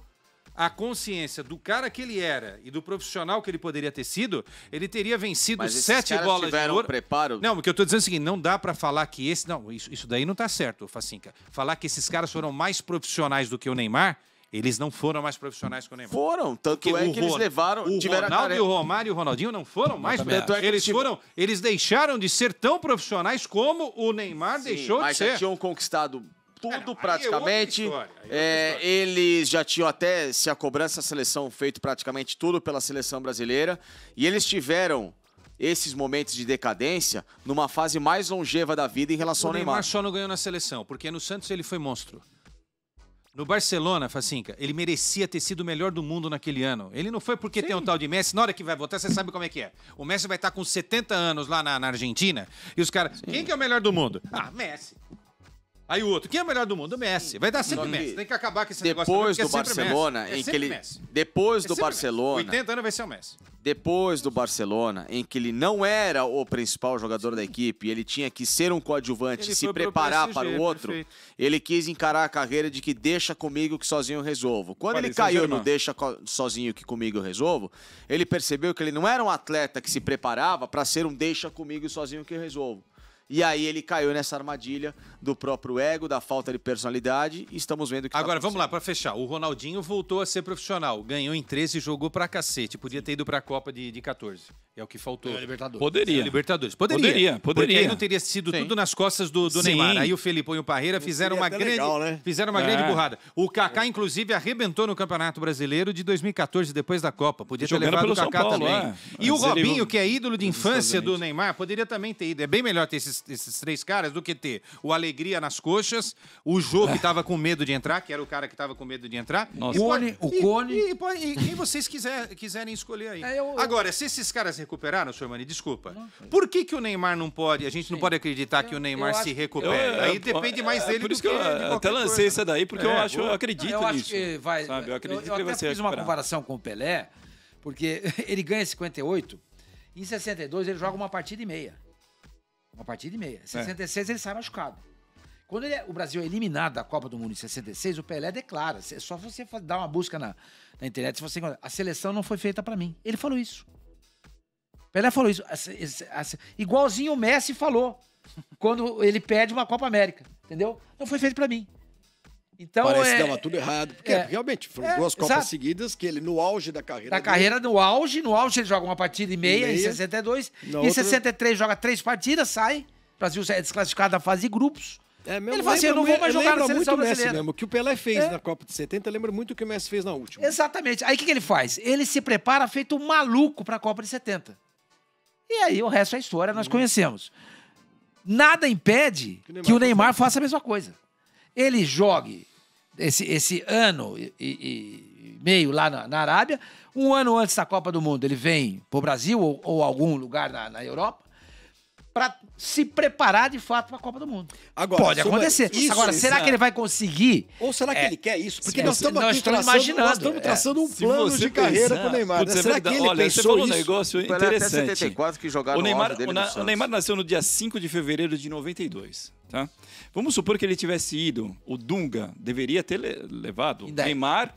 a consciência do cara que ele era e do profissional que ele poderia ter sido, ele teria vencido mas esses sete caras bolas de ouro. preparo. Não, porque eu tô dizendo é o seguinte, não dá pra falar que esse... Não, isso, isso daí não tá certo, Facinca. Falar que esses caras foram mais profissionais do que o Neymar, eles não foram mais profissionais que o Neymar. Foram, tanto Porque é o que eles Ron- levaram, o tiveram a Ronaldo care- e o Romário e o Ronaldinho não foram mais. Eles Tanto é que foram, eles deixaram de ser tão profissionais como o Neymar Sim, deixou de mas já ser. tinham conquistado tudo é praticamente. é É, eles já tinham até, se a cobrança da seleção, feito praticamente tudo pela seleção brasileira. E eles tiveram esses momentos de decadência numa fase mais longeva da vida em relação O ao Neymar Neymar. só não ganhou na seleção, porque no Santos ele foi monstro. No Barcelona, Facinca, ele merecia ter sido o melhor do mundo naquele ano. Ele não foi porque tem um tal de Messi. Na hora que vai votar, você sabe como é que é. O Messi vai estar com 70 anos lá na, na Argentina e os caras. Quem que é o melhor do mundo? Ah, Messi. Aí o outro, quem é o melhor do mundo? O Messi. Vai dar sempre Messi. Tem que acabar com esse negócio. Depois do porque é sempre Barcelona, Messi. É em que ele. Messi. Depois É do Barcelona. Messi. 80 anos vai ser o Messi. depois do Barcelona, em que ele não era o principal jogador da equipe, ele tinha que ser um coadjuvante, Ele se preparar PSG, para o outro, perfeito. ele quis encarar a carreira de que deixa comigo que sozinho eu resolvo. Quando Paris ele caiu no deixa sozinho que comigo eu resolvo, ele percebeu que ele não era um atleta que se preparava para ser um deixa comigo sozinho que eu resolvo. E aí ele caiu nessa armadilha do próprio ego, da falta de personalidade, e estamos vendo o que tá Agora, vamos lá, pra fechar. O Ronaldinho voltou a ser profissional. Ganhou em 13 e jogou pra cacete. Podia ter ido pra Copa de, de 14. É o que faltou. A Libertadores. Poderia. Libertadores. Poderia. Poderia, poderia. Porque aí não teria sido Sim. tudo nas costas do, do. Neymar. Aí o Felipão e o Parreira fizeram uma grande, legal, né? fizeram uma É. grande burrada. O Kaká, inclusive, arrebentou no Campeonato Brasileiro de 2014, depois da Copa. Podia ter Jogando levado pelo o São Kaká Paulo, também. é. E o Antes ele- Robinho, que é ídolo de infância do. Neymar, poderia também ter ido. É bem melhor ter esses, esses três caras do que ter o Alegria nas coxas, o Jô, que tava com medo de entrar, que era o cara que tava com medo de entrar. Nossa. E Cone- o e- Cone- E, pode- e quem vocês quiser, quiserem escolher aí. É, eu- eu- Agora, se esses caras recuperaram, senhor Mani, desculpa. Por que, que o Neymar não pode? A gente não pode acreditar que o Neymar eu se acho- recupere. Eu- aí eu- depende mais é, dele por do isso que, que eu de até lancei coisa. essa daí, porque eu É, acho, eu acredito eu acho nisso. que vai. sabe? Eu acredito eu, eu que até vai ser fiz uma comparação com o Pelé, porque ele ganha 58, em 62 ele joga uma partida e meia. Uma partida e meia. Em 66 ele sai machucado. Quando ele é- o Brasil é eliminado da Copa do Mundo em 66, o Pelé declara. É só você dar uma busca na, na internet. Se você a seleção não foi feita pra mim. Ele falou isso. Pelé falou isso. Igualzinho o Messi falou. Quando ele pede uma Copa América. Entendeu? Não foi feito pra mim. Então, Parece é, que dava tudo errado. Porque é. realmente foram É, duas Copas exato. seguidas que ele, no auge da carreira. Da dele, carreira no auge, no auge ele joga uma partida e meia, em Meia. 62. Na em outra- 63 joga três partidas, sai. O Brasil é desclassificado da fase de grupos. É, mesmo, Ele fala assim, eu não vou mais jogar na lembra muito seleção o Messi brasileira. mesmo. O que o Pelé fez É. na Copa de 70 lembra muito o que o Messi fez na última. Exatamente. Aí o que, que ele faz? Ele se prepara feito um maluco para a Copa de 70. E aí o resto é história, nós conhecemos. Nada impede Que o Neymar que o Neymar faça a mesma coisa. Ele jogue esse, esse ano e, e- meio lá na, na Arábia, um ano antes da Copa do Mundo ele vem pro Brasil ou, ou algum lugar na, na Europa, pra se preparar de fato pra Copa do Mundo. Agora, Pode acontecer. isso, Agora, será exato. que ele vai conseguir? Ou será que É. ele quer isso? Porque nós estamos nós estamos traçando, imaginando, nós estamos é. traçando um Se plano você de carreira pensar- pro Neymar. Putz, né? é Será que ele Olha, você pensou falou um isso? negócio O Pelé até interessante. 74 que jogaram O Neymar, o, Na- o. Neymar nasceu no dia 5 de fevereiro de 92, tá? Vamos supor que ele tivesse ido, o Dunga deveria ter le- levado. Neymar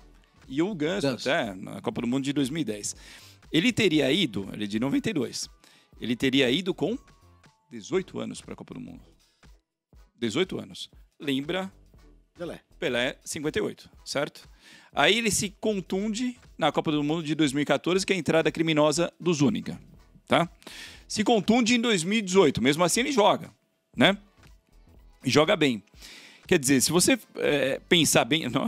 e o Ganso, Ganso. até na Copa do Mundo de 2010. Ele teria ido, ele é de 92, ele teria ido com 18 anos para a Copa do Mundo. 18 anos. Lembra Pelé. Pelé, 58, certo? Aí ele se contunde na Copa do Mundo de 2014, que é a entrada criminosa do Zúñiga, tá? Se contunde em 2018, mesmo assim ele joga, né? E joga bem. Quer dizer, se você é, pensar bem, não,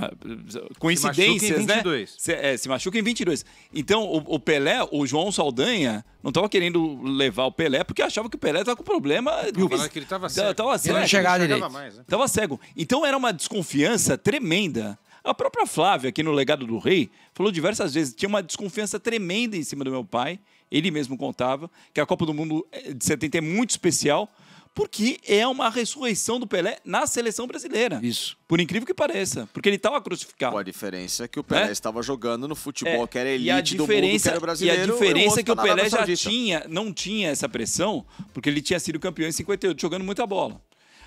coincidências, em né? 22. Se, é, se machuca em 22. Então, o, o Pelé, o João Saldanha, não estava querendo levar o Pelé porque achava que o Pelé estava com problema. Falaram que ele tava cego. Tava Ele não cego. chegava Ele direito. mais, né? Tava cego. Então era uma desconfiança tremenda. A própria Flávia, aqui no Legado do Rei, falou diversas vezes, tinha uma desconfiança tremenda em cima do meu pai. Ele mesmo contava que a Copa do Mundo eh, de 70 é muito especial, porque é uma ressurreição do Pelé na seleção brasileira. Isso. Por incrível que pareça, porque ele estava crucificado. Com a diferença é que o Pelé É? estava jogando no futebol É, que era elite e a do mundo, que era e brasileiro. a o diferença é que o Pelé já tinha, não tinha essa pressão, porque ele tinha sido campeão em 58, jogando muita bola.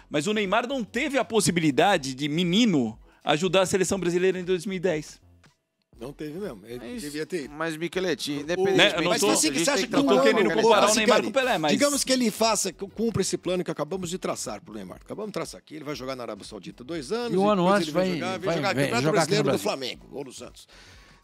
Mas o Neymar não teve a possibilidade de menino ajudar a seleção brasileira em 2010. Não teve mesmo. Ele Mas- devia ter. Mas, Micheletti, Né, independentemente... eu não Mas tô- assim que você acha que não tô querendo comparar o Neymar com o Pelé, mas- Digamos que ele faça, cumpra esse plano que acabamos de traçar pro Neymar. Acabamos de traçar aqui. Ele vai jogar na Arábia Saudita dois anos. E um ano antes ele vai vai- jogar, vai- jogar Campeonato jogar Brasileiro do. Flamengo ou no Santos.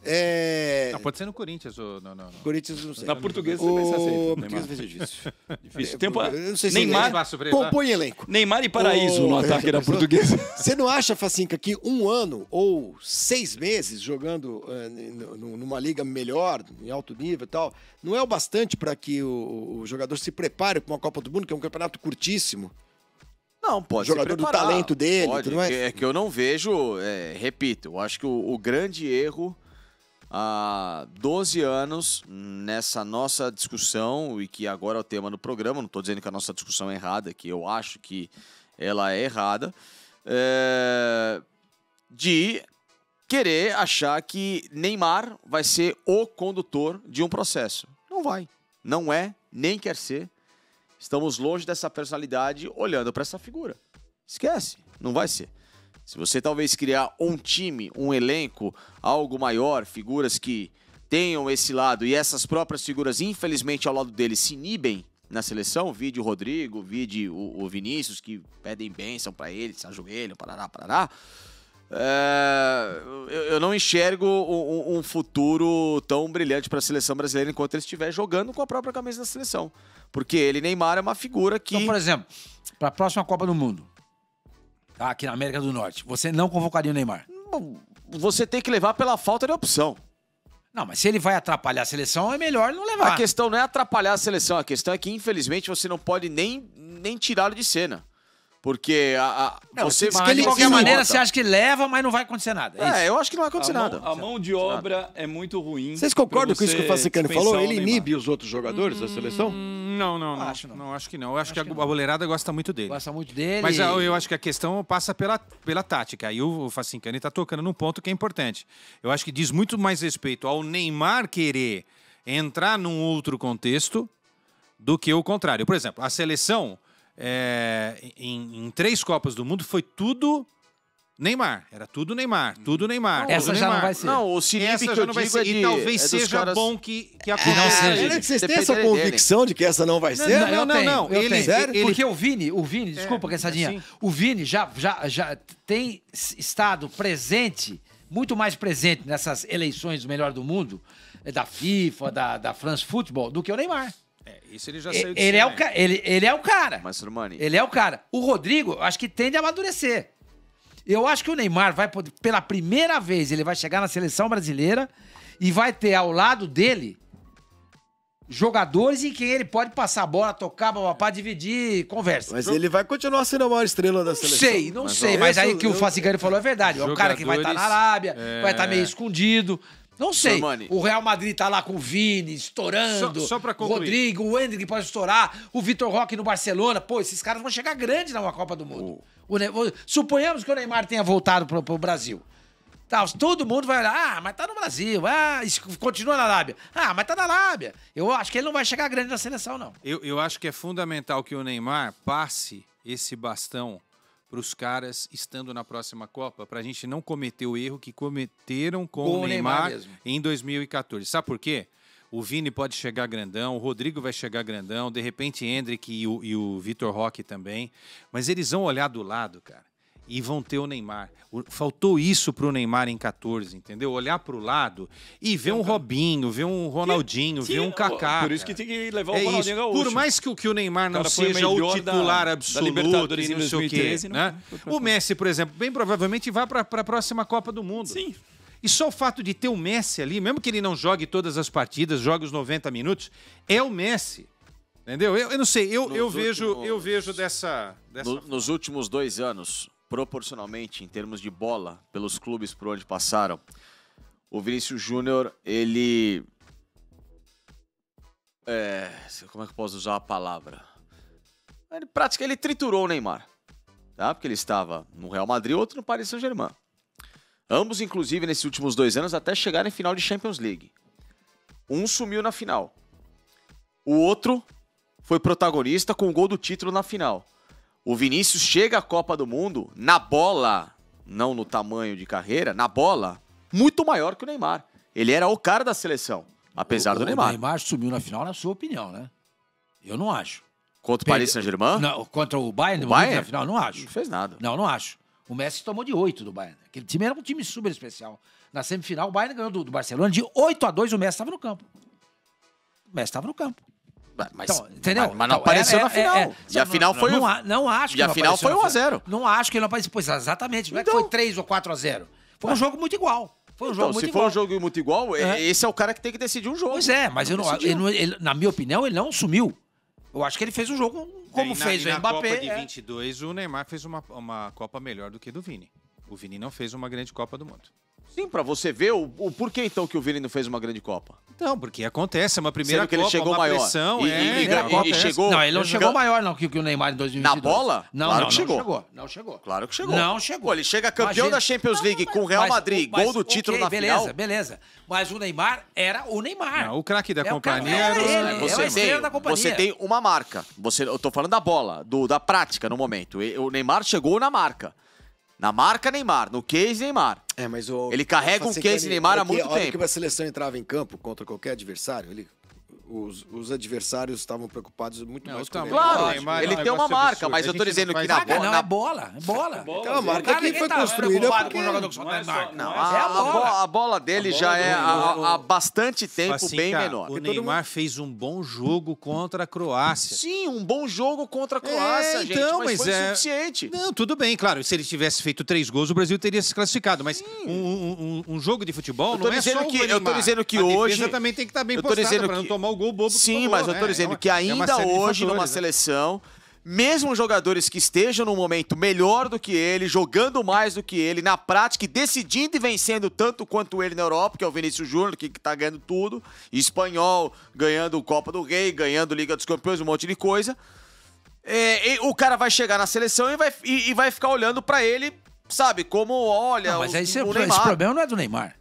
É... Não, pode ser no Corinthians ou... Não, não, não. Corinthians, não sei. Na portuguesa você vai ser O Neymar. vai ser difícil. Difícil. É, Tempo, eu não sei se Neymar. Compõe elenco. Neymar e Paraíso Ô, no ataque da portuguesa. Você não acha, Facinca, que um ano ou seis meses jogando n- numa liga melhor, em alto nível e tal, não é o bastante para que o, o jogador se prepare para uma Copa do Mundo, que é um campeonato curtíssimo? Não, pode Jogador se do talento dele, Pode, tudo mais. É, que- é que eu não vejo, é, repito, eu acho que o, o grande erro há 12 anos nessa nossa discussão, e que agora é o tema do programa, não estou dizendo que a nossa discussão é errada, que eu acho que ela é errada, é, de querer achar que Neymar vai ser o condutor de um processo. Não vai. Não é, nem quer ser. Estamos longe dessa personalidade olhando para essa figura. Esquece, não vai ser. Se você talvez criar um time, um elenco, algo maior, figuras que tenham esse lado e essas próprias figuras, infelizmente, ao lado dele, se inibem na seleção, vide o Rodrigo, vide o, o Vinícius, que pedem bênção para ele, se ajoelham, parará, parará. É, eu, eu não enxergo um, um- futuro tão brilhante para a seleção brasileira enquanto ele estiver jogando com a própria camisa da seleção. Porque ele, Neymar, é uma figura que. Então, por exemplo, para a próxima Copa do Mundo, aqui na América do Norte, você não convocaria o Neymar? você tem que levar pela falta de opção. Não, mas se ele vai atrapalhar a seleção, é melhor não levar. A questão não é atrapalhar a seleção, a questão é que, infelizmente, você não pode nem, nem tirá-lo de cena. Porque a, a- Não, você. mas de qualquer maneira, você acha que leva, mas não vai acontecer nada. É, É, eu acho que não vai acontecer a, nada. mão, a mão de obra é muito ruim. Vocês concordam com isso que o dispensar falou? Ele inibe os outros jogadores da seleção? Não, não, não. Acho não. não. acho que não. Eu acho, que, que a, a boleirada gosta muito dele. Gosta muito dele. Mas eu, eu acho que a questão passa pela, pela tática. Aí o, o Facincani está tocando num ponto que é importante. Eu acho que diz muito mais respeito ao Neymar querer entrar num outro contexto do que o contrário. Por exemplo, a seleção é, em, em três Copas do Mundo foi tudo Neymar. Era tudo Neymar, tudo Neymar. Essa tudo já não vai ser. Não, o Sinipe Essa que já eu não vai ser. é de, e talvez é seja caras- bom que, que não aconteça. seja. Será que vocês têm essa Dependeria dele. convicção de que essa não vai ser? não, não, tenho, não. eu Ele-. Sério? ele- Porque o Vini, o Vini, desculpa, É, Cansadinha, sim. o Vini já, já, já tem estado presente, muito mais presente nessas eleições do melhor do mundo, eh, da FIFA, da, da France Football, do que o Neymar. É, isso ele já saiu de Ele é, o, ca- ele, ele é o cara. Mas, Romani, Ele é o cara. O Rodrigo, eu acho que tende a amadurecer. Eu acho que o Neymar vai poder, pela primeira vez, ele vai chegar na seleção brasileira e vai ter ao lado dele jogadores em quem ele pode passar a bola, tocar, papapá, dividir conversa. Mas ele vai continuar sendo a maior estrela da Não seleção. sei, não Mas, sei. ó, Mas aí essa que o Facicani falou é verdade. É o cara que vai estar na Jogadores, Arábia, é. vai estar meio escondido. Não sei. Sormani. O Real Madrid tá lá com o Vini, estourando. Só- só pra o concluir. Rodrigo, o Hendrick pode estourar. O Vitor Roque no Barcelona. Pô, esses caras vão chegar grande na Copa do Mundo. O Ne- Suponhamos que o Neymar tenha voltado pro, pro Brasil. Tá, todo mundo vai olhar, ah, mas tá no Brasil. Ah, isso continua na Arábia. Ah, mas tá na Arábia. Eu acho que ele não vai chegar grande na seleção, não. Eu, eu acho que é fundamental que o Neymar passe esse bastão para os caras estando na próxima Copa, para a gente não cometer o erro que cometeram com, Com o Neymar Neymar, em 2014. Sabe por quê? O Vini pode chegar grandão, o Rodrigo vai chegar grandão, de repente Hendrick e o, e o Vitor Roque também. Mas eles vão olhar do lado, cara, e vão ter o Neymar. Faltou isso pro Neymar em 14, entendeu? Olhar pro lado e ver um Robinho, ver um Ronaldinho, ver um Kaká. Por isso que tem que levar o É isso. Ronaldinho Gaúcho. Por mais que o, que o Neymar não o seja o da- titular da absoluto Libertadores e não sei o quê, 2013, não né? pra O Messi, por exemplo, bem provavelmente vai para a próxima Copa do Mundo. Sim. E só o fato de ter o Messi ali, mesmo que ele não jogue todas as partidas, jogue os 90 minutos, é o Messi. Entendeu? Eu, eu não sei, eu, Nos eu vejo, últimos- eu vejo dessa, dessa No- nos últimos dois anos, proporcionalmente, em termos de bola, pelos clubes por onde passaram, o Vinícius Júnior, ele. É, como é que eu posso usar a palavra? Ele, prática, ele triturou o Neymar. Tá? Porque ele estava no Real Madrid, outro no Paris Saint-Germain. Ambos, inclusive, nesses últimos dois anos, até chegarem em final de Champions League. Um sumiu na final. O outro foi protagonista com o gol do título na final. O Vinícius chega à Copa do Mundo na bola, não no tamanho de carreira, na bola, muito maior que o Neymar. Ele era o cara da seleção, apesar o, do O Neymar. Neymar sumiu na final, na sua opinião, né? Eu não acho. Contra o Paris Saint-Germain, Não, contra o Bayern, O Bayern? na final, não acho. não fez nada. Não, não acho. O Messi tomou de 8 do Bayern. Aquele time era um time super especial. Na semifinal, o Bayern ganhou do, do Barcelona de 8 a 2 o Messi estava no campo. O Messi estava no campo. Mas, Então, entendeu? mas, mas não Então, apareceu é- na é- final. é- e a não, final não, foi não, não acho que E a não final foi na 1 a final. 0. Não acho que ele não apareceu. Pois exatamente. Não é que Então. foi 3 ou 4 a 0. Foi um jogo muito igual. Foi um jogo Então, muito se igual. for um jogo muito igual, É. esse é o cara que tem que decidir um jogo. Pois é, mas eu não, ele não- ele- na minha opinião, ele não sumiu. Eu acho que ele fez um jogo como É, E na- fez e o na Mbappé. Copa de é. 22, o Neymar fez uma, uma Copa melhor do que do Vini. O Vini não fez uma grande Copa do Mundo. Sim, pra você ver o, o porquê então que o Vini não fez uma grande Copa. Então, porque acontece, é uma primeira Sendo que ele Copa, chegou uma maior. pressão, E- é, e- e- é, e chegou- Não, ele não chegou maior não que, que o Neymar em 2022. Na bola? Não, Claro não, que não chegou. chegou. Não chegou. Claro que chegou. Não chegou. Pô, ele chega campeão Imagina. da Champions League com o Real Madrid, mas- gol do título ok, na beleza, final. beleza. Mas o Neymar era o Neymar. Não, o craque da É companhia era era o- ele, é, é o Você estrela tem, da companhia. você tem uma marca. Você, eu tô falando da bola, do, da prática no momento. E- O Neymar chegou na marca. Na marca Neymar, no case Neymar. É, mas o, Ele carrega um case Neymar há muito tempo. que a seleção entrava em campo contra qualquer adversário, ele, os, os adversários estavam preocupados muito Não, mais tá com ele. Claro, o Neymar é ele tem uma marca, absurdo. mas A eu não dizendo que na bola. não, é bola. É bola. Aquela marca Cara, que foi tá- construída porque- com um jogador que só Não tem marca. Não, Não é a, é a a bola. bola, a bola dele A bola já é há, bastante tempo Assim, bem cara, menor. O Neymar fez um bom jogo contra a Croácia. Sim, um bom jogo contra a Croácia, É, gente, então, mas, mas foi é- suficiente. Não, tudo bem, claro. Se ele tivesse feito três gols, o Brasil teria se classificado. Mas um, um- um- um jogo de futebol Eu tô não é dizendo só o que- eu tô Neymar. dizendo que a hoje- defesa também tem que estar bem eu tô postada para não tomar o gol bobo. que Sim, tomou, mas eu né? tô É dizendo uma- que é uma ainda de hoje, numa né? seleção, mesmo jogadores que estejam num momento melhor do que ele, jogando mais do que ele, na prática, e decidindo e vencendo tanto quanto ele na Europa, que é o Vinícius Júnior, que, que tá ganhando tudo, e espanhol, ganhando Copa do Rei, ganhando Liga dos Campeões, um monte de coisa. É, e o cara vai chegar na seleção e vai, e, e vai ficar olhando pra ele, sabe, como olha Não, mas o, aí esse, o esse Neymar. problema não é do Neymar.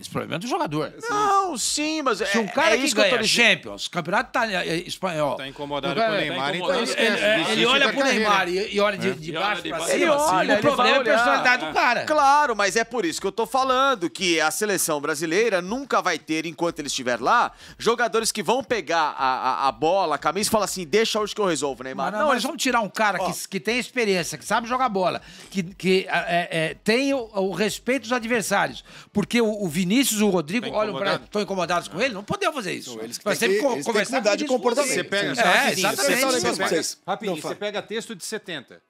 Esse problema é do jogador. Não, sim, mas Se um é, cara é que isso que eu tô ganha dizendo. Champions, campeonato tá, é, é, espanhol. Tá incomodado com o Neymar, tá então. Ele, é, desiste ele olha da pro. Neymar e, e olha de, de E olha baixo pra cima. Ele olha, o ele problema é a personalidade do cara. Claro, mas é por isso que eu tô falando que a seleção brasileira nunca vai ter, enquanto ele estiver lá, jogadores que vão pegar a, a, a bola, a camisa e falar assim: deixa hoje que eu resolvo, Neymar. Mas não, Não, mas eles vamos tirar um cara que, que tem experiência, que sabe jogar bola, que, que é, é, tem o, o respeito dos adversários. Porque o, o Vinícius e o Rodrigo Tá olham para estão incomodados com ele, não podemos fazer isso. Não, eles que têm temos que- eles conversar mudar de comportamento. Você pega, É, exatamente. você pega-. Rapidinho, você pega texto de 70.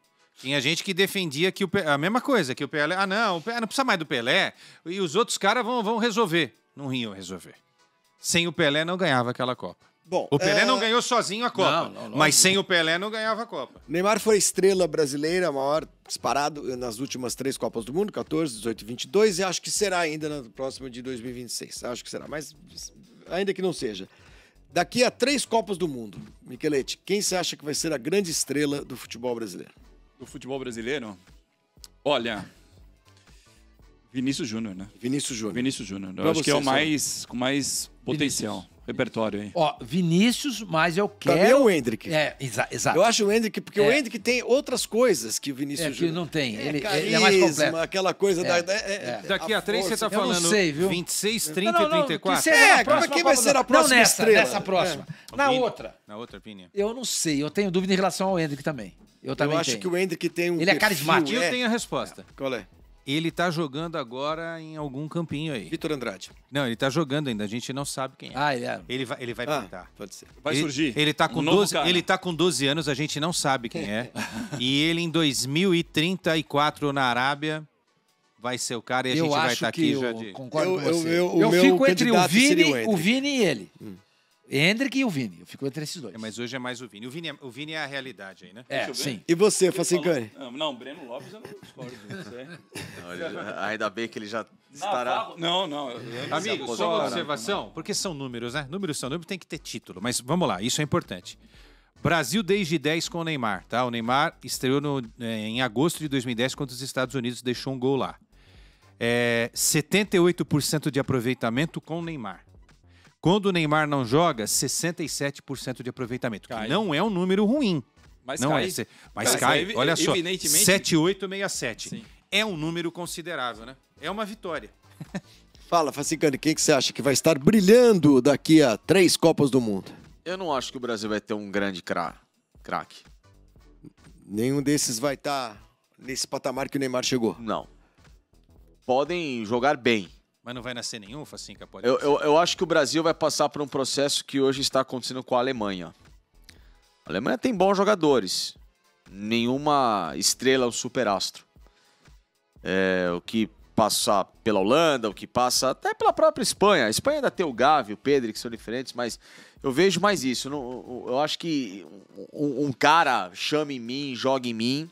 Tinha gente que defendia que o a mesma coisa, que o Pelé. Ah, não, o Pelé não precisa mais do Pelé. E os outros caras vão, vão resolver. Não iam resolver. Sem o Pelé não ganhava aquela Copa. Bom, O Pelé é, não ganhou sozinho a Copa. Não, não, lógico. mas sem o Pelé não ganhava a Copa. Neymar foi estrela brasileira, a maior disparado nas últimas três Copas do Mundo, 14, 18 e 22, e acho que será ainda na próxima de 2026. Acho que será, mas ainda que não seja. Daqui a três Copas do Mundo, Michelete, quem você acha que vai ser a grande estrela do futebol brasileiro? Do futebol brasileiro? Olha. Vinícius Júnior, né? Vinícius Júnior. Vinícius Júnior. Eu Pra acho que é o você, mais com mais potencial. Repertório aí. Ó, Vinícius, mas eu Pra quero... mim é o Hendrick. É, exa exato. Eu acho o Hendrick, porque o É. Hendrick tem outras coisas que o Vinícius É, que não tem. É, Ele- ele carisma, é mais completo. aquela coisa da. É, da- é- é. Daqui a, três você tá Eu não falando sei, viu? 26, 30 Não, não, e não, 34? que É, como é próxima que vai ser a próxima Não nessa, estrela? nessa próxima. Na Vini. outra, Na outra, Vini. eu não sei. Eu tenho dúvida em relação ao Hendrick também. Eu também Eu acho tenho. que o Hendrick tem um. Ele é perfil, carismático. Eu é. tenho a resposta. Qual é? Ele tá jogando agora em algum campinho aí. Vitor Andrade. Não, ele tá jogando ainda, a gente não sabe quem é. Ah, ele é. Ele vai, ele vai Ah, pintar. pode ser. Vai ele, surgir. Ele tá, um com novo 12, cara. ele tá com 12 anos, a gente não sabe quem é. e ele em 2034 na Arábia vai ser o cara e a eu gente vai estar que aqui já eu de. concordo Eu- com eu- você. eu- Eu meu fico entre o Vini, o o. Vini e ele. Hendrick e o Vini. Eu fico entre esses dois. É, mas hoje é mais o Vini. O Vini é, o Vini é a realidade aí, né? É, sim. E você, falou- Não, não, Breno Lopes eu não discordo disso. É. Olha, ainda bem que ele já estará. Não, não. não. Amigo, só observação, porque são números, né? Números são números, tem que ter título. Mas vamos lá, isso é importante. Brasil desde 10 com o Neymar, tá? O Neymar estreou no- eh, em agosto de 2010 contra os Estados Unidos, deixou um gol lá. É, 78% de aproveitamento com o Neymar. Quando o Neymar não joga, 67% de aproveitamento. Que Cai. não é um número ruim. Mas não cai. é. Mas cai, evi- olha só. evidentemente- 7867. Sim. É um número considerável, né? É uma vitória. Fala, Facincani, quem que você acha que vai estar brilhando daqui a três Copas do Mundo? Eu não acho que o Brasil vai ter um grande cra- craque. Nenhum desses vai estar nesse patamar que o Neymar chegou. Não. Podem jogar bem. Mas não vai nascer nenhum, Facinca? Pode Eu, eu, eu acho que o Brasil vai passar por um processo que hoje está acontecendo com a Alemanha. A Alemanha tem bons jogadores. Nenhuma estrela ou superastro. É, o que passa pela Holanda, o que passa até pela própria Espanha. A Espanha ainda tem o Gavi, o Pedri, que são diferentes, mas eu vejo mais isso. Eu acho que um, um cara chama em mim, joga em mim.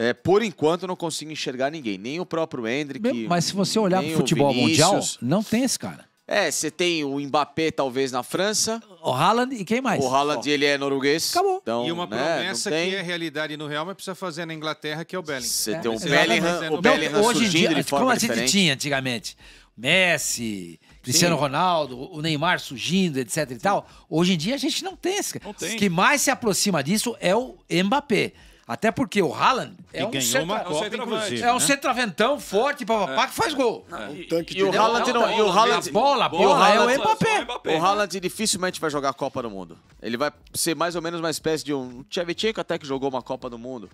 É, por enquanto não consigo enxergar ninguém. Nem o próprio Hendrick. Mas se você olhar pro o futebol mundial, não tem esse cara. É, você tem o Mbappé talvez na França. O Haaland e quem mais? O Haaland, ele é norueguês. Acabou. Então, E uma né, promessa que é realidade no Real, mas precisa fazer na Inglaterra, que é o Bellingham. Você É, tem o. Bellingham, o Bellingham hoje em surgindo dia, de forma como a gente diferente. tinha antigamente, Messi, Cristiano Ronaldo, o Neymar surgindo, etc e tal, hoje em dia a gente não tem esse. Não tem. O que mais se aproxima disso é o Mbappé. Até porque o Haaland é um, ganhou centra- é um Copa, é um né? centroaventão forte, papapá, que faz gol. Um tanque E o de Haaland não, e o Haaland, bola, a e o bola é o Haaland- Mbappé. O Haaland dificilmente vai jogar a Copa do Mundo. Ele vai ser mais ou menos uma espécie de um Tchevchenko até que jogou uma Copa do Mundo.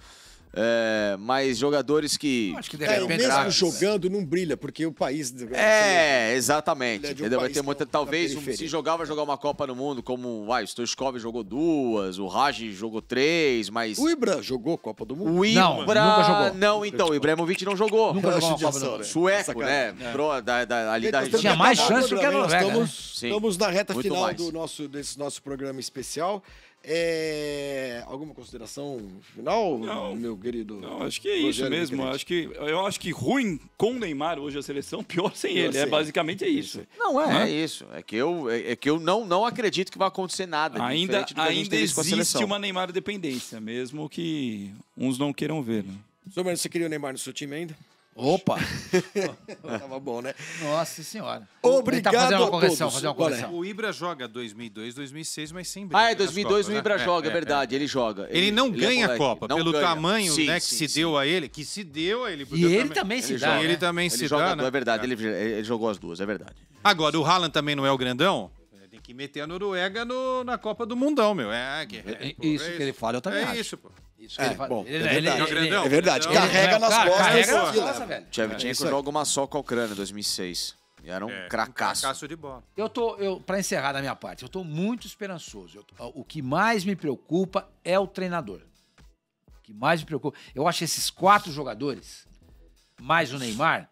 É, mas jogadores que Acho que de É, repente. mesmo craques. jogando não brilha, porque o país... É, exatamente. É um entendeu? Vai ter muita, é talvez, um- se jogar, vai jogar uma Copa do Mundo, como vai, o Stoichkov jogou duas, o Raj jogou três, mas. O Ibra jogou Copa do Mundo? O Não, Ibra... nunca jogou. Não, então, o Ibrahimovic não jogou. Nunca jogou uma Copa do Mundo. né? Sueco, né? Sacanagem. Bro, da, da- ali da. Tinha estamos mais chance do que a Noruega, Estamos, né? Estamos na reta Muito final mais. do nosso, desse nosso programa especial. É, Alguma consideração final, Não. meu querido? Não, acho que é isso Rogério mesmo. Acho que, eu acho que ruim com o Neymar hoje a seleção, pior sem Pior ele. sem É basicamente é isso. Não, é, é isso. É que eu, é, é que eu não, não acredito que vai acontecer nada. Ainda, ainda existe uma Neymar dependência, mesmo que uns não queiram ver. Né? Mano, você queria o Neymar no seu time ainda? Opa! Tava bom, né? Nossa senhora. Obrigado Ele tá fazendo a uma correção, todos. fazer uma é? correção. O Ibra joga 2002, 2006, mas sem briga Ah, é nas 2002 Copas, o Ibra né? joga, é, É, verdade, ele joga. Ele não ganha é a moleque, Copa, não pelo ganha. tamanho Sim, né, que sim, se sim. deu a ele, que se deu a ele. E ele também se Ele dá. joga, Ele né? também Ele se joga, dá, né? é verdade, ele, ele jogou as duas, é verdade. Agora, o Haaland também não é o grandão? Que meter a Noruega no- na Copa do Mundão, meu. É, que- É, pô, isso é que ele fala, eu também É acho. isso, pô. Isso que ele É, fala. bom, Ele- é ele- verdade. ele- É. É verdade, Ele- carrega ele- nas cara, costas. carrega nas costas, velho. Tchevchenko joga uma só com a Ucrânia em 2006. E era um É, cracaço. Um fracasso de bola. Eu tô, eu, pra encerrar da minha parte, eu tô muito esperançoso. Eu tô- o que mais me preocupa é o treinador. O que mais me preocupa. Eu acho esses quatro jogadores, mais o Neymar,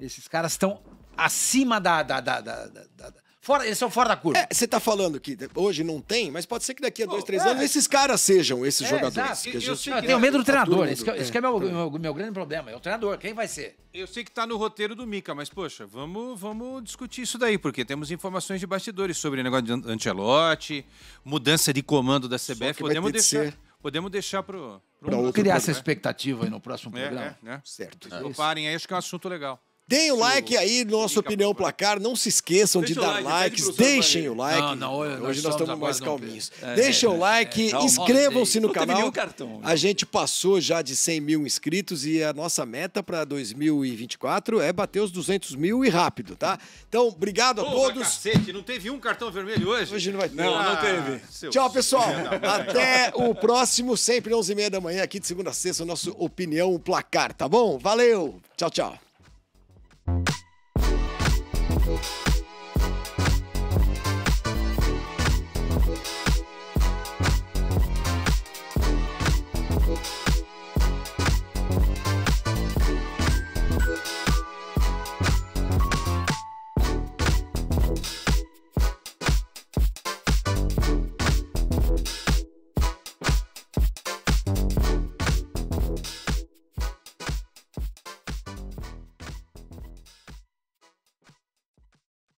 esses caras estão acima da, da, da, da- da- da- Fora, eles são fora da curva. É, você tá falando que hoje não tem, mas pode ser que daqui a dois, três é. anos esses caras sejam esses É, jogadores. exato. que a Eu gente- Eu tenho medo do Tá treinador. Esse que, é- esse que é meu, meu, meu grande problema. É o treinador. Quem vai ser? Eu sei que tá no roteiro do Mica, mas, poxa, vamos, vamos discutir isso daí, porque temos informações de bastidores sobre o negócio de An- Ancelotti, mudança de comando da CBF. Podemos deixar, ser- podemos deixar pro, pro Pra criar programa. essa expectativa aí no próximo É, programa. é, né? Certo. Preparem aí, acho que é um assunto legal. Deem o like aí, nossa opinião placar. Não se esqueçam de dar like, likes. senhor Deixem o like. Não, não, hoje nós Hoje nós somos estamos mais calminhos. É, Deixem é, o like, inscrevam-se no canal. cartão. A gente passou já de 100 mil inscritos e a nossa meta para 2024 é bater os 200 mil e rápido, tá? Então, obrigado a todos. Cacete, não teve um cartão vermelho hoje? Hoje não vai ter. Não, não Ah, teve. seu- Tchau, pessoal. Até o próximo, sempre 11h30 da manhã, aqui de segunda a sexta, nosso Opinião Placar, tá bom? Valeu. Tchau, tchau. Thank you